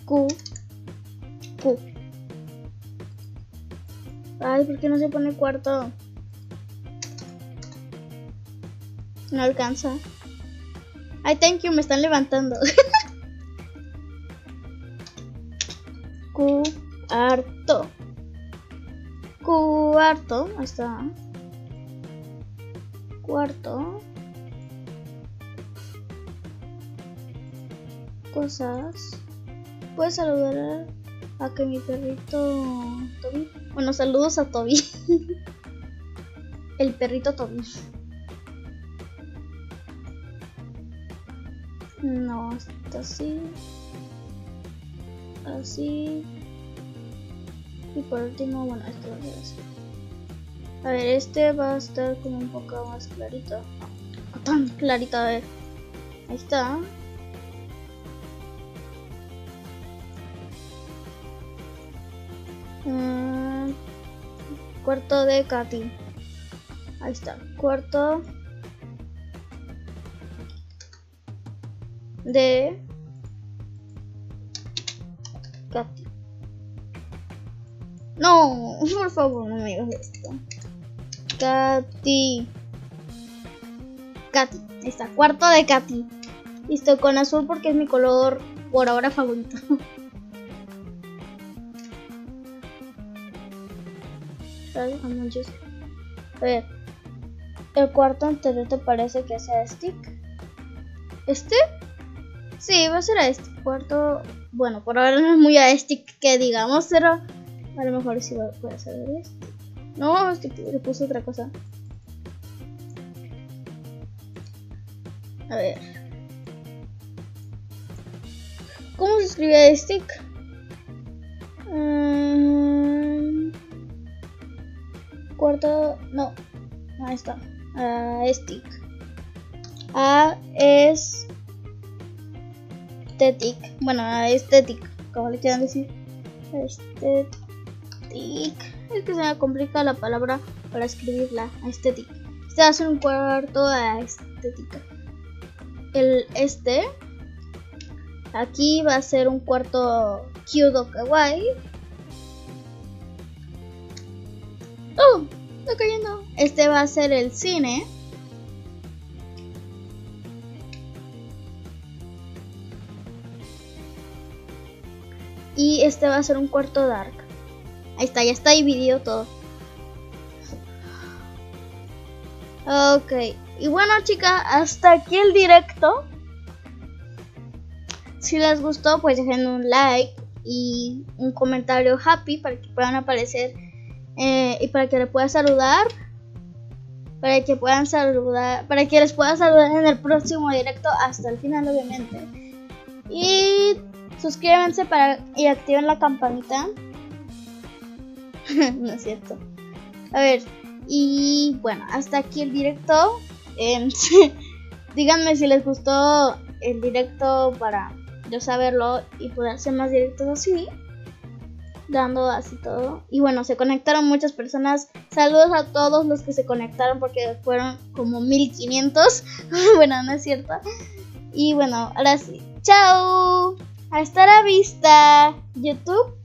Q. Q. Ay, ¿por qué no se pone cuarto? No alcanza. Ay, thank you, me están levantando. Está. Cuarto. Cosas. Puedes saludar a, que mi perrito Toby. Bueno, saludos a Toby. El perrito Toby. No, está así. Así. Y por último, bueno, este va a ser así. A ver, este va a estar como un poco más clarito. No, tan clarito, a ver. Ahí está. Mm, cuarto de Katy. Ahí está, cuarto de Katy. No, por favor, no me digas esto. Katy. Katy. Está, cuarto de Katy. Listo, con azul porque es mi color por ahora favorito. A ver. ¿El cuarto anterior te parece que sea stick? ¿Este? Sí, va a ser a este cuarto. Bueno, por ahora no es muy a stick que digamos, pero a lo mejor sí puede ser este. No, este le puse otra cosa. A ver. ¿Cómo se escribe stick? Um, cuarto. No. Ahí está. Uh, stick. A es. Aesthetic. Bueno, aesthetic. Como le quieran decir. Aesthetic. Es que se me complica la palabra para escribirla. Aesthetic. Este a ser un cuarto de estética. El este. Aquí va a ser un cuarto cute o kawaii. ¡Oh! Está cayendo. Este va a ser el cine. Y este va a ser un cuarto dark. Ahí está, ya está dividido todo. Ok. Y bueno chicas, hasta aquí el directo. Si les gustó, pues dejen un like y un comentario happy para que puedan aparecer eh, y para que les pueda saludar. Para que puedan saludar, para que les pueda saludar en el próximo directo hasta el final, obviamente. Y suscríbanse para y activen la campanita. no es cierto. A ver, y bueno, hasta aquí el directo. Em, díganme si les gustó el directo para yo saberlo y poder hacer más directos así. Dando así todo. Y bueno, se conectaron muchas personas. Saludos a todos los que se conectaron porque fueron como 1500. bueno, no es cierto. Y bueno, ahora sí. Chao. Hasta la vista, YouTube.